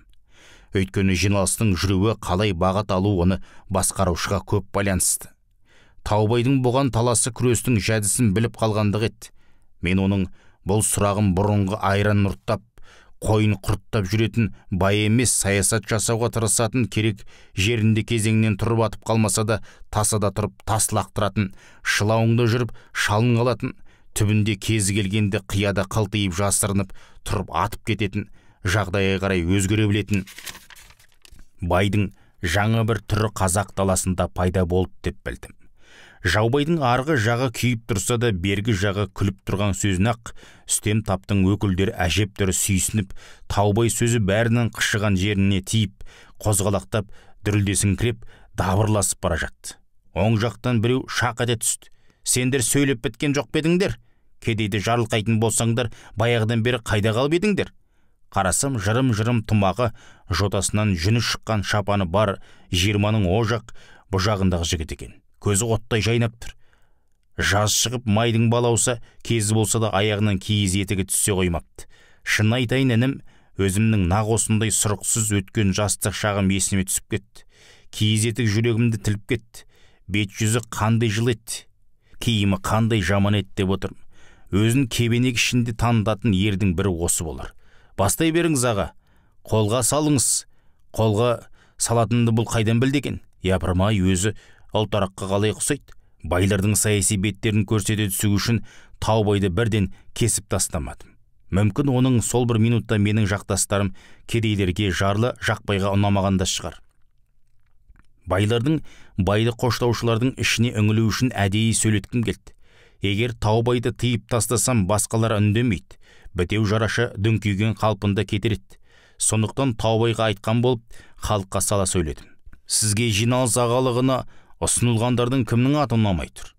өйткені жиналыстың жүруі қалай бағыт алу оны басқарушыға көп байланысты. Таубайдың бұған таласы күрестің жәдісін біліп қалғандығы еді. Мен оның бұл сұрағын бұрынғы айран ұрттап қойын құрттап жүретін бай емес саясат жасауға тырысатын керек жерінде кезеңнен тұрып атып қалмаса да тасада тұрып тас лақтыратын шылауыңда жүріп шалың қалатын түбінде кезі келгенде қияда қылтиып жасырынып тұрып атып кететін жағдайға қарай өзгере білетін байдың жаңа бір түрі қазақ даласында пайда болды деп білдім. Жаубайдың арғы жағы күйіп тұрса да бергі жағы күліп тұрған сөзін ақ үстем таптың өкілдері әжептәуір сүйсініп таубай сөзі бәрінің қышыған жеріне тиіп қозғалақтап дүрілдесіңкіреп дабырласып бара жатты. Оң жақтан біреу шақ ете түсті. Сендер сөйлеп біткен жоқ па едіңдер кедейді жарылқайтын болсаңдар баяғыдан бері қайда қалып едіңдер? Қарасам жырым жырым тымағы жотасынан жүні шыққан шапаны бар жиырманың о жақ бұ жағындағы жігіт екен. Көзі оттай жайнап тұр. Жаз шығып майдың балауса кезі болса да аяғынан киіз етігі түссе қоймапты. Шын айтайын інім өзімнің нақ осындай сұрықсыз өткен жастық шағым есіме түсіп кетті. Киіз етік жүрегімді тіліп кетті. Бет жүзі қандай жылы еді киімі қандай жаман еді деп отырмын. Өзін кебенек ішінде танытатын ердің бірі осы болар. Бастай беріңіз аға. Қолға салыңыз. Қолға салатынды бұл қайдан білді екен? Япырмай өзі ұлтараққа қалай ұқсайды? Байлардың саяси беттерін көрсете түсу үшін таубайды бірден кесіп тастамадым. Мүмкін оның сол бір минутта менің жақтастарым кедейлерге жарлы жақпайға ұнамаған да шығар. Байлардың байды қоштаушылардың ішіне үңілу үшін әдейі сөйлеткім келді. Егер таубайды тыйып тастасам басқалар үндемейді. Бітеу жараша дүңкиген қалпында кетер еді сондықтан таубайға айтқан болып халыққа сала сөйледім. Сізге жиналыс ағалығына ұсынылғандардың кімнің аты ұнамай тұр?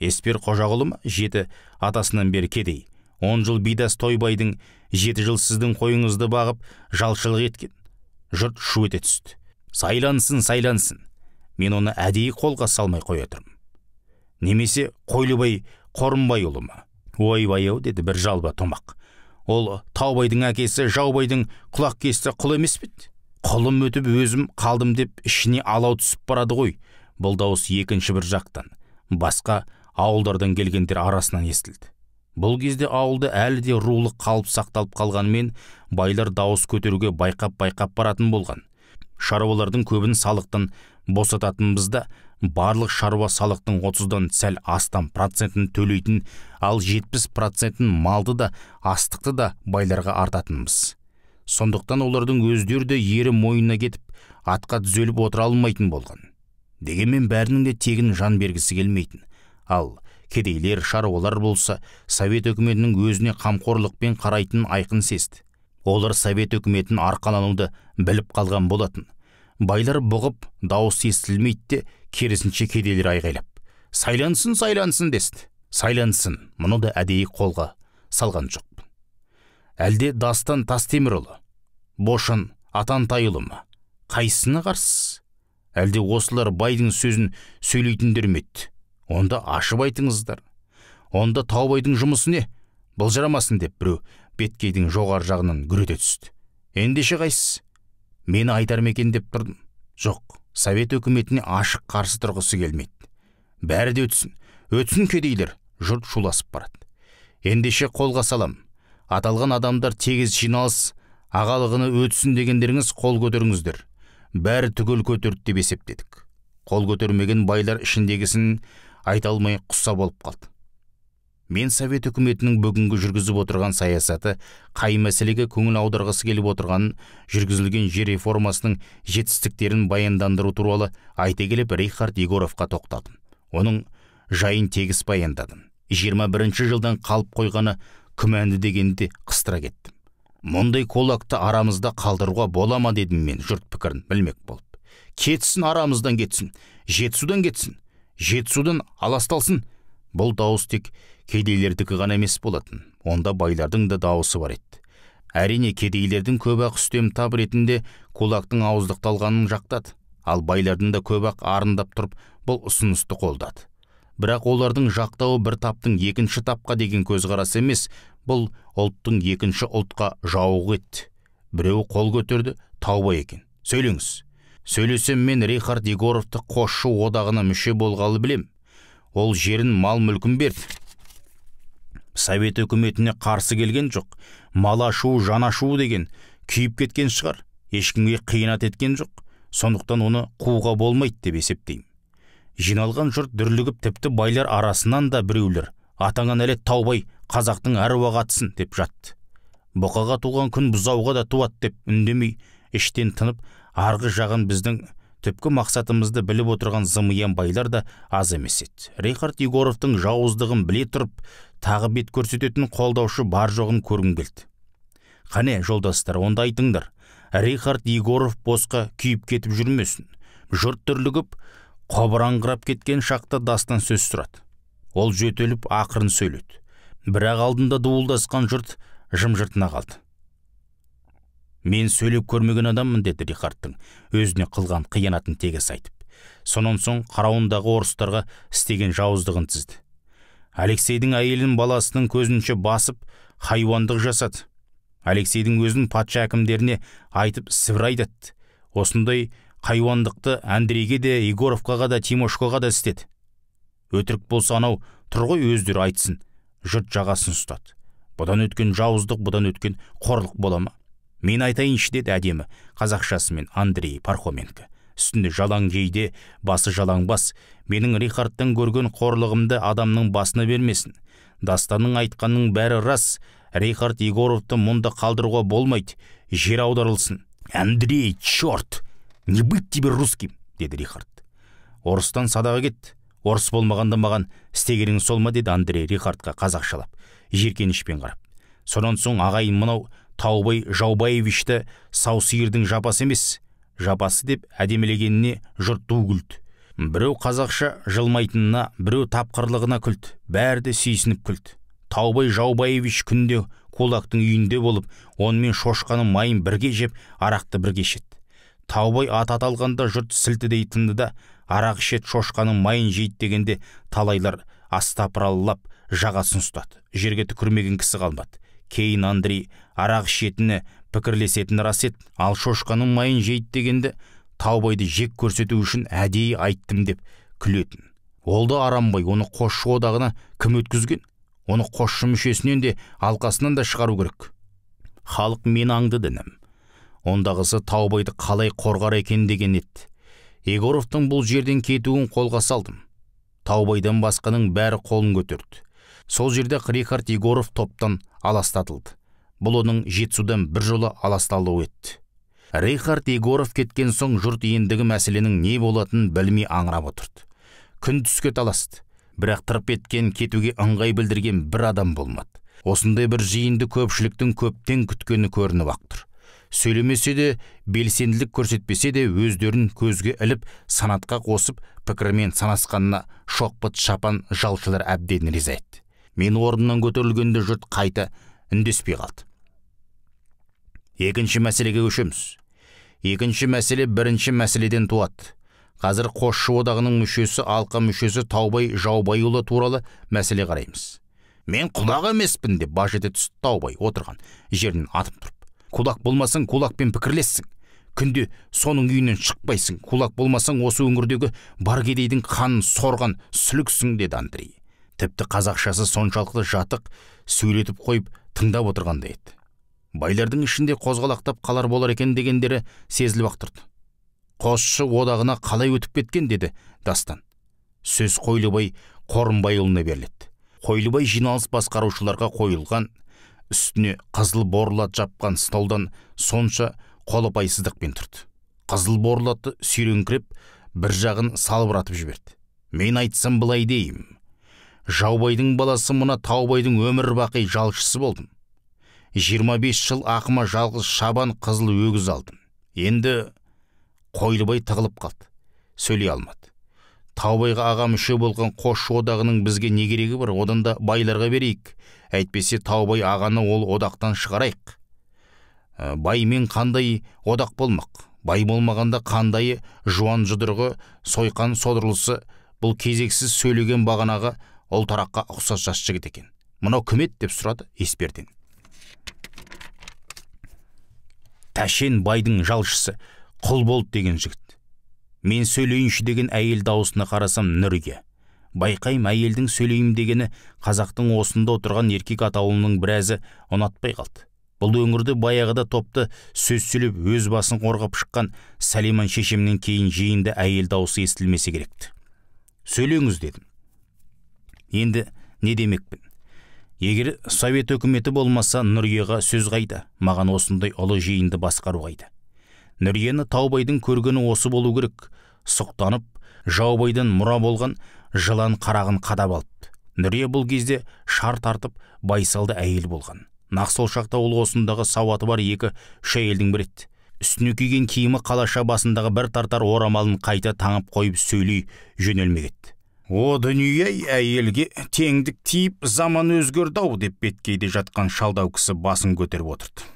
Еспер қожағұлы ма? Жеті. Атасынан бері кедей. Он жыл бидас тойбайдың жеті жыл сіздің қойыңызды бағып жалшылық еткен. Жұрт шу ете түсті. Сайлансын сайлансын. Мен оны әдейі қолға салмай қоя тұрмын. Немесе қойлыбай қорымбайұлы ма? Ойбай ау деді бір жалба томақ. Ол таубайдың әкесі жаубайдың құлақ кесті құл емес пе құлым өтіп өзім қалдым деп ішіне алау түсіп барады ғой. Бұл дауыс екінші бір жақтан басқа ауылдардан келгендер арасынан естілді. Бұл кезде ауылда әлі де рулық қалып сақталып қалғанымен байлар дауыс көтеруге байқап байқап баратын болған. Шаруалардың көбін салықтан босататынбыз да барлық шаруа салықтың отыздан сәл астам процентін төлейтін ал жетпіс процентін малды да астықты да байларға артатынбыз. Сондықтан олардың өздері де ері мойнына кетіп атқа түзеліп отыра алмайтын болған. Дегенмен бәрінің де тегін жан бергісі келмейтін. Ал кедейлер шаруалар болса совет үкіметінің өзіне қамқорлықпен қарайтынын айқын сезді. Олар совет үкіметін арқалануды біліп қалған болатын. Байлар бұғып дауыс естілмейді де керісінше кедейлер айғайлап сайлансын сайлансын десті. Сайлансын мұны да әдейі қолға салған жоқпын әлде дастан тастемірұлы бошын атантайұлы ма? Қайсысына қарсысыз әлде осылар байдың сөзін сөйлейтіндер ме онда ашып айтыңыздар. Онда таубайдың жұмысы не? Былжырамасын деп біреу беткейдің жоғары жағынан гүр түсті. Ендеше қайсысы? Мені айтар ма екен деп тұрдым. Жоқ совет өкіметіне ашық қарсы тұрғысы келмейді. Бәрі де өтсін. Өтсін кедейлер жұрт шуласып барады. Ендеше қолға салам. Аталған адамдар тегіс жиналыс ағалығыны өтсін дегендеріңіз қол көтеріңіздер. Бәрі түгел көтерді деп есептедік. Қол көтермеген байлар ішіндегісін айта алмай құса болып қалды. Мен совет үкіметінің бүгінгі жүргізіп отырған саясаты қай мәселеге көңіл аударғысы келіп отырғанын жүргізілген жер реформасының жетістіктерін баяндандыру туралы айта келіп рихард егоровқа тоқтадым. Оның жайын тегіс баяндадым. 21 жылдан қалып қойғаны күмәнді дегенде қыстыра кеттім. Мұндай колакты арамызда қалдыруға бола ма дедім мен жұрт пікірін білмек болып. Кетсін арамыздан кетсін жетісудан кетсін жетісудан аласталсын. Бұл дауыс тек кедейлердікі ғана емес болатын онда байлардың да дауысы бар еді. Әрине кедейлердің көп ақ үстем тап ретінде кулактың ауыздықталғанын жақтады ал байлардың да көп ақ арындап тұрып бұл ұсынысты қолдады. Бірақ олардың жақтауы бір таптың екінші тапқа деген көзқарас емес бұл ұлттың екінші ұлтқа жауық етті біреу қол көтерді таубай екен. Сөйлеңіз. Сөйлесем мен рихард егоровты қосшы одағына мүше болғалы білем. Ол жерін мал мүлкін берді. Совет үкіметіне қарсы келген жоқ. Мал ашу жан ашу деген күйіп кеткен шығар. Ешкімге қиянат еткен жоқ. Сондықтан оны қууға болмайды деп есептеймін. Жиналған жұрт дүрлігіп тіпті байлар арасынан да біреулер атаңа нәлет таубай қазақтың әруағы атсын деп жатты. Бұқаға туған күн бұзауға да туады деп үндемей іштен тынып арғы жағын біздің түпкі мақсатымызды біліп отырған зымиян байлар да аз емес еді. Рейхард егоровтың жауыздығын біле тұрып тағы бет көрсететін қолдаушы бар жоғын көргім келді. Қане жолдастар онда айтыңдар рейхард егоров босқа күйіп кетіп жүрмесін. Жұрт дүрлігіп қобыраңқырап кеткен шақта дастан сөз сұрады. Ол жөтеліп ақырын сөйледі. Бірақ алдында дуылдасқан жұрт жым-жыртына қалды. Мен сөйлеп көрмеген адаммын деді рихардтың. Өзіне қылған қиянатын тегіс айтып. Сонан соң қарауындағы орыстарға істеген жауыздығын тізді. Алексейдің әйелін баласының көзінше басып хайуандық жасады. Алексейдің өзін патша әкімдеріне айтып сібір айдатты. Осындай хайуандықты андрейге де егоровкаға да тимошкаға да істеді. Өтірік болса анау тұр ғой өздері айтсын. Жұрт жағасын ұстады. Бұдан өткен жауыздық бұдан өткен қорлық бола ма? Мен айтайыншы деді әдемі қазақшасымен андрей пархоменко. Үстінде жалаң жейде басы жалаң бас. Менің рихардтан көрген қорлығымды адамның басына бермесін. Дастанның айтқанның бәрі рас. Рихард егоровты мұнда қалдыруға болмайды. Жер аударылсын. Андрей черт не быть тебе русским деді рихард. Орыстан садаға кет орыс болмағанда маған істегенің сол ма? деді андрей рихардқа қазақшалап. Жеркенішпен қарап. Сонан соң ағайын мынау таубай жаубаевичті сау сиырдың жапасы емес жапасы деп әдемілегеніне жұрт ду күлді біреу қазақша жылмайтынына біреу тапқырлығына күлді бәрі де сүйсініп күлді таубай жаубаевич күнде кулактың үйінде болып онымен шошқаның майын бірге жеп арақты бірге ішеді. Таубай ат аталғанда жұрт сілтідей тынды да арақ ішет шошқаның майын жейді дегенде талайлар астапыраллап жағасын ұстады. Жерге түкірмеген кісі қалмады. Кейін андрей арақ ішетіні пікірлесетіні рас еді. Ал шошқаның майын жейді дегенде таубайды жек көрсету үшін әдейі айттым деп күлетін. Ол да арамбай оны қосшы одағына кім өткізген? Оны қосшы мүшесінен де алқасынан да шығару керек. Халық мені аңдыды інім ондағысы таубайды қалай қорғар екен деген еді. Егоровтың бұл жерден кетуін қолға салдым. Таубайдан басқаның бәрі қолын көтерді. Сол жерде рихард егоров топтан аластатылды. Бұл оның жетісудан біржола аласталуы еді рейхард егоров кеткен соң жұрт ендігі мәселенің не болатынын білмей аңырап отырды. Күн түске таласты. Бірақ тырп еткен кетуге ыңғай білдірген бір адам болмады. Осындай бір жиынды көпшіліктің көптен күткені көрініп ақ тұр. Сөйлемесе де белсенділік көрсетпесе де өздерін көзге іліп санатқа қосып пікірмен санасқанына шоқпыт шапан жалшылар әбден риза еді мен орнымнан көтерілгенде жұрт қайта үндеспей қалды. Екінші мәселеге көшеміз. Екінші мәселе бірінші мәселеден туады. Қазір қосшы одағының мүшесі алқа мүшесі таубай жаубайұлы туралы мәселе қараймыз. Мен құлақ емеспін деп баж ете түсті таубай отырған жерінен атып тұрып кулак болмасаң кулакпен пікірлессің. Күнде соның үйінен шықпайсың. Кулак болмасаң осы өңірдегі бар кедейдің қанын сорған сүліксің деді андрей. Тіпті қазақшасы соншалықты жатық сөйлетіп қойып тыңдап отырғандай еді байлардың ішінде қозғалақтап қалар болар екен дегендері сезіліп ақ тұрды қосшы одағына қалай өтіп кеткен деді дастан. Сөз қойлыбай қорымбайұлына беріледі. Қойлыбай жиналыс басқарушыларға қойылған үстіне қызыл борлат жапқан столдан сонша қолапайсыздықпен тұрды. Қызыл борлаты сүйреңкіреп бір жағын салбыратып жіберді. Мен айтсам былай деймін жаубайдың баласы мына таубайдың өмір бақи жалшысы болдым. Жиырма бес жыл ақыма жалғыз шабан қызыл өгіз алдым. Енді қойлыбай тығылып қалды. Сөйлей алмады. Таубайға аға мүше болған қосшы одағының бізге не керегі бар? Одан да байларға берейік. Әйтпесе таубай ағаны ол одақтан шығарайық. Ә, баймен қандай одақ болмақ? Бай болмағанда қандайы жуан жұдырғы сойқан содырлысы бұл кезексіз сөйлеген бағанағы ұлтараққа ұқсас жас жігіт екен. Мынау кім еді деп сұрады есперден тәшен байдың жалшысы құл болды деген жігіт. Мен сөйлейінші деген әйел дауысына қарасам нүрге байқайм әйелдің сөйлейм дегені қазақтың осында отырған еркек атаулының біразы ұнатпай қалды. Бұл өңірде баяғыда топты сөз сөйлеп өз басын қорғап шыққан сәлиман шешемнен кейін жиында әйел даусы естілмесе керекті. Сөйлеңіз дедім. Енді не демекпін? Егер совет өкіметі болмаса нұрияға сөз қайда? Маған осындай ұлы жиынды басқару қайда? Нұрияны таубайдың көргені осы болу керек. Сұқтанып жаубайдан мұра болған жылан қарағын қадап алыпты. Нұрия бұл кезде шар тартып байсалды әйел болған. Нақ сол шақта ол осындағы сауаты бар екі үш әйелдің бірі еді. Үстіне киген киімі қалаша басындағы бір тартар орамалын қайта таңып қойып сөйлей жөнелмек о дүние әйелге теңдік тиіп заман өзгерді ау деп беткейде жатқан шалдау кісі басын көтеріп отырды.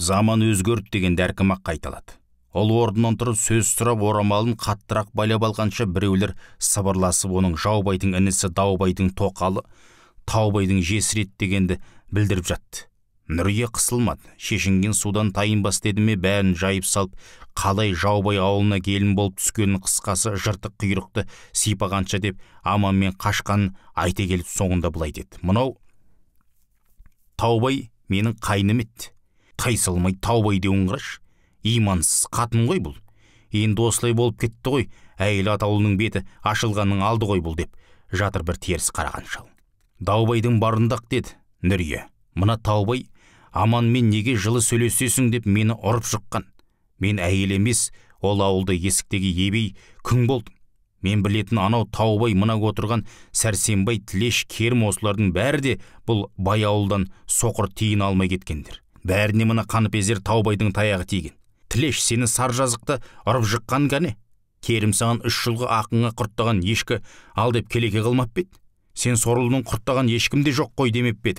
Заман өзгерді дегенді әркім ақ қайталады ол орнынан тұрып сөз сұрап орамалын қаттырақ байлап алғанша біреулер сыбырласып оның жаубайдың інісі даубайдың тоқалы таубайдың жесірет дегенді білдіріп жатты. Нұрия қысылмады. Шешінген судан тайынбас деді ме бәрін жайып салып қалай жаубай ауылына келін болып түскенін қысқасы жыртық құйрықты сипағанша деп аманмен қашқанын айта келіп соңында былай деді. Мынау таубай менің қайным еді. Тайсалмай таубай деуін қарашы. Имансыз қатын ғой бұл. Енді осылай болып кетті ғой әйел атаулының беті ашылғанның алды ғой бұл деп жатыр бір теріс қараған шал. Даубайдың барындақ деді нұрия мына таубай аманмен неге жылы сөйлесесің деп мені ұрып шыққан мен әйел емес ол ауылда есіктегі ебей күң болдым. Мен білетін анау таубай мына отырған сәрсенбай тілеш керім осылардың бәрі де бұл бай ауылдан соқыр тиын алмай кеткендер. Бәріне мына қаныпезер таубайдың таяғы тиген. Тілеш сені сар жазықты ұрып жыққан кәне? Керім саған үш жылғы ақыңа құрттаған ешкі ал деп келеке қылмап па сен сорлының құрттаған ешкім де жоқ қой демеп пе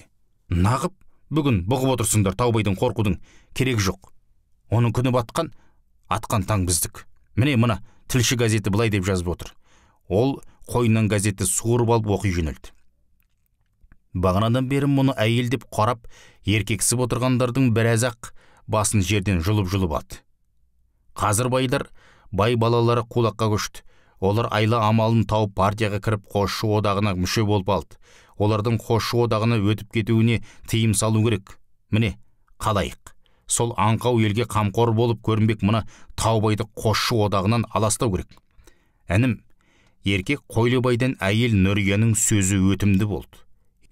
нағып бүгін бұғып отырсыңдар таубайдың қорқудың. Керек жоқ. Оның күні батқан атқан таң біздік. Міне мына тілші газеті былай деп жазып отыр. Ол қойнынан газетті суырып алып оқи жөнелді. Бағанадан бері мұны әйел деп қарап еркексіп отырғандардың біраз ақ басын жерден жұлып жұлып алды қазір байлар бай балалары қулаққа көшті. Олар айла амалын тауып партияға кіріп қосшы одағына мүше болып алды. Олардың қосшы одағына өтіп кетуіне тыйым салу керек. Міне қалайық. Сол аңқау елге қамқор болып көрінбек мына таубайды қосшы одағынан аластау керек. Інім еркек қойлыбайдан әйел нұрияның сөзі өтімді болды.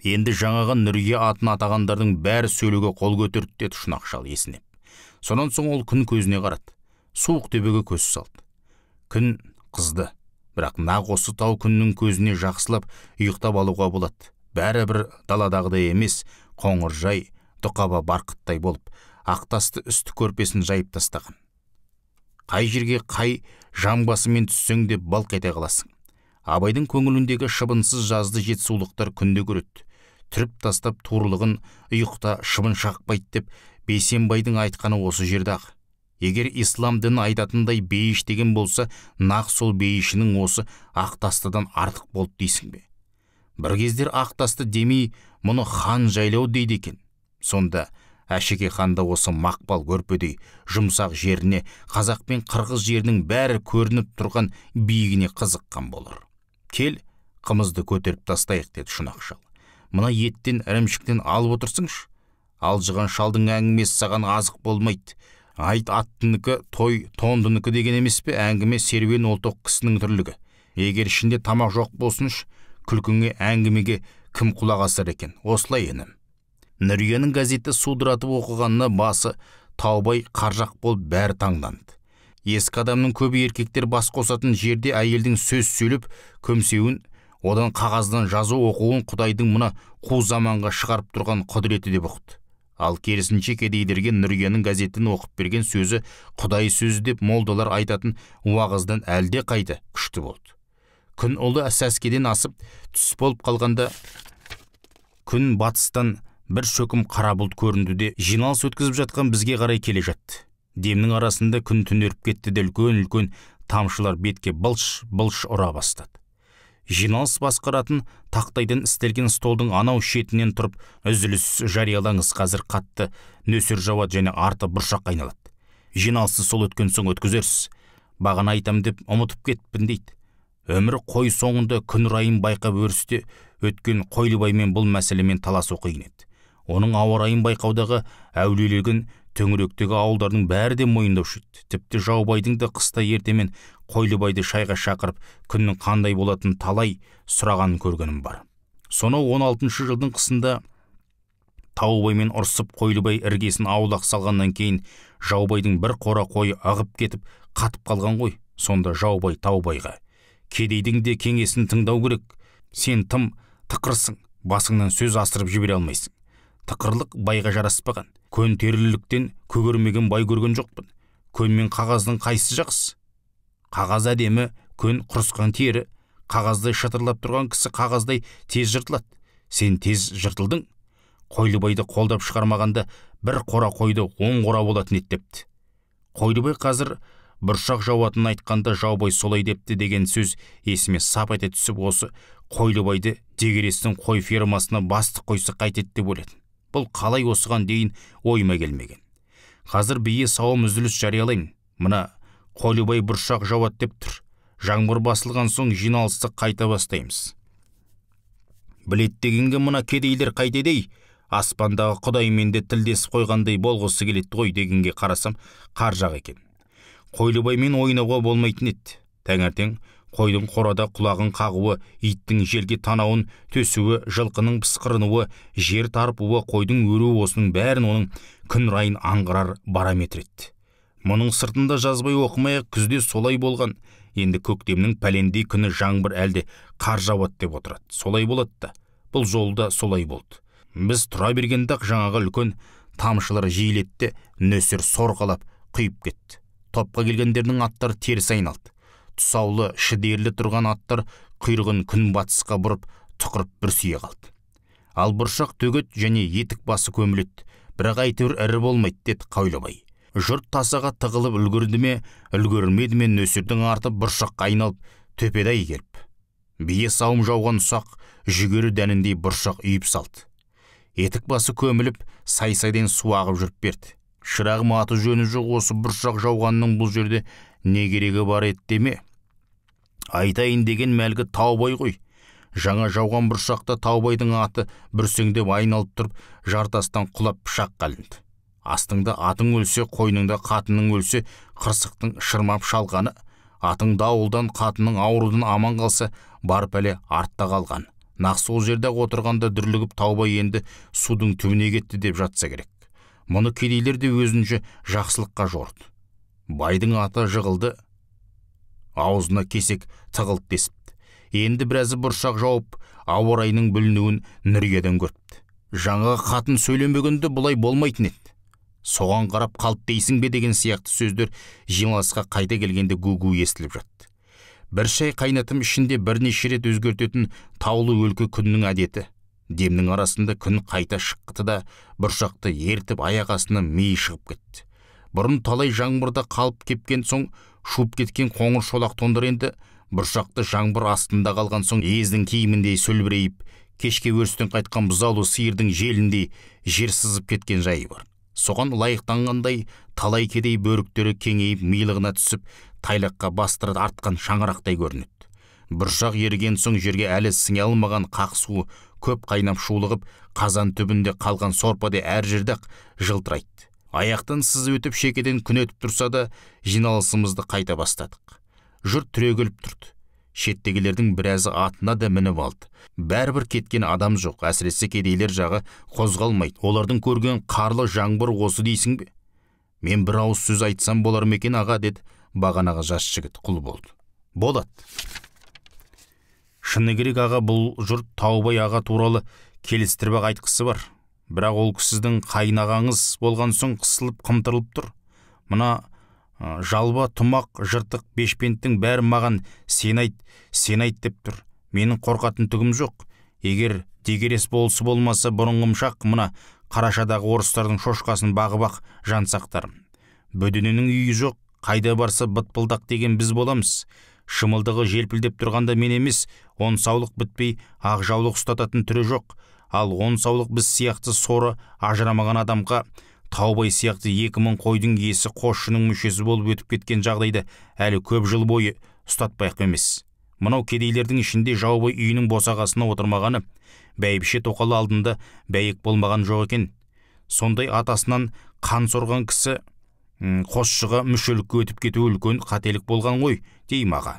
Енді жаңағы нұрия атын атағандардың бәрі сөйлеуге қол көтерді деді шұнақ шал есінеп. Сонан соң ол күн көзіне қарады. Суық төбеге көз салды. Күн қызды. Бірақ нақ осы тау күннің көзіне жақсылап ұйықтап алуға болады. Бәрі бір даладағыдай емес қоңыржай дұқаба барқыттай болып ақтасты үсті көрпесін жайып тастаған. Қай жерге қай жамбасымен түссең де балқ ете қаласың. Абайдың көңіліндегі шыбынсыз жазды жетісулықтар күнде көреді. Түріп тастап туырлығын ұйықта шыбын шақпайды деп бейсенбайдың айтқаны осы жерде ақ. Егер ислам дінін айтатындай бейіш деген болса нақ сол бейішінің осы ақтастыдан артық болды дейсің бе? Бір кездер ақтасты демей мұны хан жайлау дейді екен. Сонда әшеке хан да осы мақпал көрпедей жұмсақ жеріне қазақ пен қырғыз жерінің бәрі көрініп тұрған биігіне қызыққан болар. Кел қымызды көтеріп тастайық деді шұнақ мына еттен ірімшіктен алып отырсыңшы. Алжыған шалдың әңгімесі саған азық болмайды. Айт аттынікі той тондынікі деген емес пе әңгіме серуен ол тоқ кісінің түрлігі. Егер ішінде тамақ жоқ болсыншы күлкіңе әңгімеге кім құлақ асар екен? Осылай інім. Нұрияның газетті судыратып оқығанына басы таубай қаржақ болып бәрі таңданды. Ескі адамның көбі еркектер бас қосатын жерде әйелдің сөз сөйлеп көмсеуін одан қағаздан жазу оқуын құдайдың мына қу заманға шығарып тұрған құдіреті деп ұқты. Ал керісінше кедейлерге нұрияның газетін оқып берген сөзі құдай сөзі деп молдалар айтатын уағыздан әлде қайда күшті болды. Күн ұлы сәскеден асып түс болып қалғанда күн батыстан бір шөкім қара бұлт көрінді де жиналыс өткізіп жатқан бізге қарай келе жатты. Демнің арасында күн түнеріп кетті де үлкен үлкен тамшылар бетке былш былш ұра бастады. Жиналыс басқаратын тақтайдан істелген столдың анау шетінен тұрып үзіліс жариялаңыз қазір қатты. Нөсер жауады және арты бұршақ айналады. Жиналысты сол өткен соң өткізерсіз. Бағана айтам деп ұмытып кетіппін дейді. Өмір қой соңында күн райын байқап өрісте өткен қойлыбаймен бұл мәселемен таласу қиын еді. Оның ауа райын байқаудағы әулиелігін төңіректегі ауылдардың бәрі де мойындаушы еді. Тіпті жаубайдың да қыста ертемен қойлыбайды шайға шақырып күннің қандай болатынын талай сұрағанын көргенім бар. Сонау он алтыншы жылдың қысында таубаймен ұрсып қойлыбай іргесін аулақ салғаннан кейін жаубайдың бір қора қойы ығып кетіп қатып қалған ғой. Сонда жаубай таубайға кедейдің де кеңесін тыңдау керек. Сен тым тықырсың басыңнан сөз асырып жібере алмайсың. Тықырлық байға жараспаған. Көн теріліліктен көгермеген бай көрген жоқпын. Көн мен қағаздың қайсысы жақсы? Қағаз әдемі көн құрысқан тері. Қағаздай шытырлап тұрған кісі қағаздай тез жыртылады. Сен тез жыртылдың. Қойлыбайды қолдап шығармағанда бір қора қойды он қора болатын еді депті. Қойлыбай қазір бұршақ жауатынын айтқанда жаубай солай депті деген сөз есіме сап ете түсіп осы қойлыбайды дегерестің қой фермасына бастық қойса қайтеді деп ойладым бұл қалай осыған дейін ойыма келмеген. Қазір бие сауым үзіліс жариялаймын. Мына қойлыбай бұршақ жауады деп тұр. Жаңбыр басылған соң жиналысты қайта бастаймыз. Білет дегенге мына кедейлер қайтеді аспандағы құдаймен де тілдесіп қойғандай болғысы келеді ғой дегенге қарасам қар жақ екен. Қойлыбаймен ойнауға болмайтын еді. Таңертең қойдың қорада құлағын қағуы иттің желге танауын төсуі жылқының пысқырынуы жер тарпуы қойдың өруі осының бәрін оның күн райын аңғарар барометр еді. Мұның сыртында жазбай оқымай күзде солай болған. Енді көктемнің пәлендей күні жаңбыр әлде қар жауады деп отырады. Солай болады да. Бұл жолы солай болды. Біз тұра бергенде ақ жаңағы үлкен тамшылар жиілетті нөсер сорғалап құйып кетті. Топқа келгендердің аттары теріс айналды. Тұсаулы шідерлі тұрған аттар құйрығын күнбатысқа бұрып тұқырып бүрсие қалды. Ал бұршақ төгет және етік басы көміледі. Бірақ әйтеуір ірі болмайды деді қаулыбай. Жұрт тасаға тығылып үлгерді ме үлгермеді ме нөсердің арты бұршаққа айналып төпеді келіп бие сауым жауған ұсақ жүгері дәніндей бұршақ үйіп салды. Етік басы көміліп сай сайдан су ағып жүріп берді. Шырағым аты жөні жоқ осы бұршақ жауғанның бұл жерде не керегі бар еді деме? Айтайын деген мәлгі таубай ғой. Жаңа жауған бұршақта таубайдың аты бүрсеңдеп айналып тұрып жартастан құлап пышаққа ілінді астыңда атың өлсе қойныңда қатының өлсе қырсықтың шырмап шалғаны атың дауылдан қатының аурудан аман қалса бар пәле артта қалған. Нақ сол жерде отырғанда дүрлігіп таубай енді судың түбіне кетті деп жатса керек. Мұны кедейлер де өзінше жақсылыққа жорды байдың аты жығылды аузына кесек тығылды десіпті. Енді біразы бұршақ жауып ауа райының бүлінуін нұриядан көріпті. Жаңағы қатын сөйлемегенде бұлай болмайтын еді. Соған қарап қалт дейсің бе деген сияқты сөздер жиналысқа қайта келгенде гу гу естіліп жатты. Бір шай қайнатым ішінде бірнеше рет өзгертетін таулы өлке күннің әдеті. Демнің арасында күн қайта шыққыты да бұршақты ертіп аяқ астынан миы шығып кетті. Бұрын талай жаңбырда қалып кепкен соң шуып кеткен қоңыр шолақ тондар енді бұршақты жаңбыр астында қалған соң ездің киіміндей сөлбірейіп кешке өрістен қайтқан бұзаулы сиырдың желіндей жер сызып кеткен жайы бар соған лайықтанғандай талай кедей бөріктері кеңейіп милығына түсіп тайлаққа бастырып артқан шаңырақтай көрінеді. Бұршақ еріген соң жерге әлі сіңе алмаған қақ көп қайнап шулығып қазан түбінде қалған сорпадай әр жерде жылтырайды. Аяқтан сызып өтіп шекеден күн өтіп тұрса да жиналысымызды қайта бастадық. Жұрт түрегеліп тұрды. Шеттегілердің біразы атына да мініп алды. Бәрібір кеткен адам жоқ әсіресе кедейлер жағы қозғалмайды. Олардың көрген қарлы жаңбыр осы дейсің бе? Мен бір ауыз сөз айтсам болар ма екен аға? деді бағанағы жас жігіт құл болды. Болады шыны керек аға бұл жұрт таубай аға туралы келістіріп ақ айтқысы бар. Бірақ ол сіздің қайнағаңыз болған соң қысылып қымтырылып тұр. Мына жалба тұмақ жыртық бешпенттің бәрі маған сен айт сен айт деп тұр. Менің қорқатын түгім жоқ. Егер дегерес болысы болмаса бұрынғымшақ мына қарашадағы орыстардың шошқасын бағып ақ жан сақтарым. Бөдененің үйі жоқ қайда барса бытпылдақ деген біз боламыз. Шымылдығы желпілдеп тұрғанда мен емес он саулық бітпей ақ жаулық ұстататын түрі жоқ. Ал он саулық біз сияқты соры ажырамаған адамға таубай сияқты екі мың қойдың иесі қосшының мүшесі болып өтіп кеткен жағдайда әлі көп жыл бойы ұстатпайық емес. Мынау кедейлердің ішінде жаубай үйінің босағасына отырмағаны бәйбіше тоқал алдында бәйек болмаған жоқ екен. Сондай атасынан қан сорған кісі қосшыға мүшелікке өтіп кету үлкен қателік болған ғой деймін аға.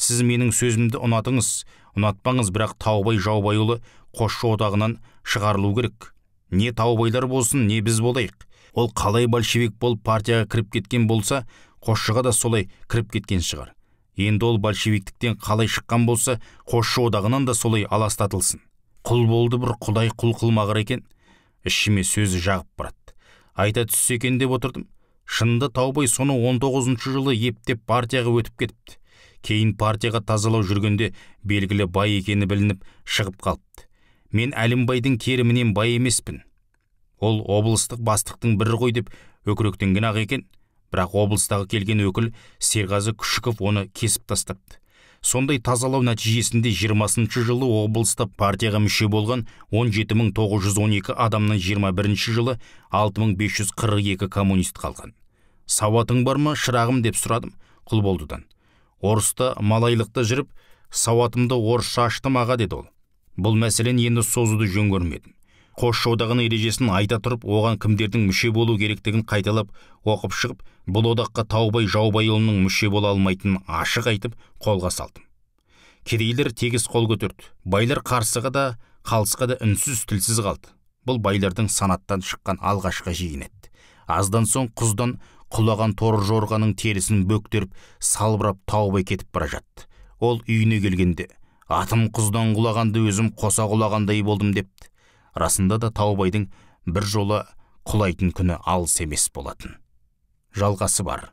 Сіз менің сөзімді ұнатыңыз ұнатпаңыз бірақ таубай жаубайұлы қосшы одағынан шығарылу керек не таубайлар болсын не біз болайық. Ол қалай большевик болып партияға кіріп кеткен болса қосшыға да солай кіріп кеткен шығар. Енді ол большевиктіктен қалай шыққан болса қосшы одағынан да солай аластатылсын. Құл болды бір құдай құл қылмағыр екен. Ішіме сөзі жағып барады. Айта түссе екен деп отырдым. Шынында таубай соны он тоғызыншы жылы ептеп партияға өтіп кетіпті. Кейін партияға тазалау жүргенде белгілі бай екені білініп шығып қалыпты. Мен әлімбайдың керімінен бай емеспін. Ол облыстық бастықтың бірі ғой деп өкіректенген ақ екен. Бірақ облыстағы келген өкіл серғазы күшіков оны кесіп тастапты. Сондай тазалау нәтижесінде 20 жылы облыста партияға мүше болған 17912 адамның 21 жылы 6542 коммунист қалған. Сауатың бар ма шырағым? деп сұрадым құлболдыдан орыста малайлықта жүріп сауатымды орысша аштым аға деді ол. Бұл мәселені енді созуды жөн көрмедім. Қосшы одағының ережесін айта тұрып оған кімдердің мүше болу керектігін қайталап оқып шығып бұл одаққа таубай жаубайұлының мүше бола алмайтынын ашық айтып қолға салдым. Кедейлер тегіс қол көтерді. Байлар қарсыға да қалысқа да үнсіз тілсіз қалды. Бұл байлардың санаттан шыққан алғашқы жиыны еді аздан соң құздан құлаған торы жорғаның терісін бөктеріп салбырап таубай кетіп бара жатты. Ол үйіне келгенде атым құздан құлағанды өзім қоса құлағандай болдым депті. Расында да таубайдың бір жолы құлайтын күні алыс емес болатын. Жалғасы бар.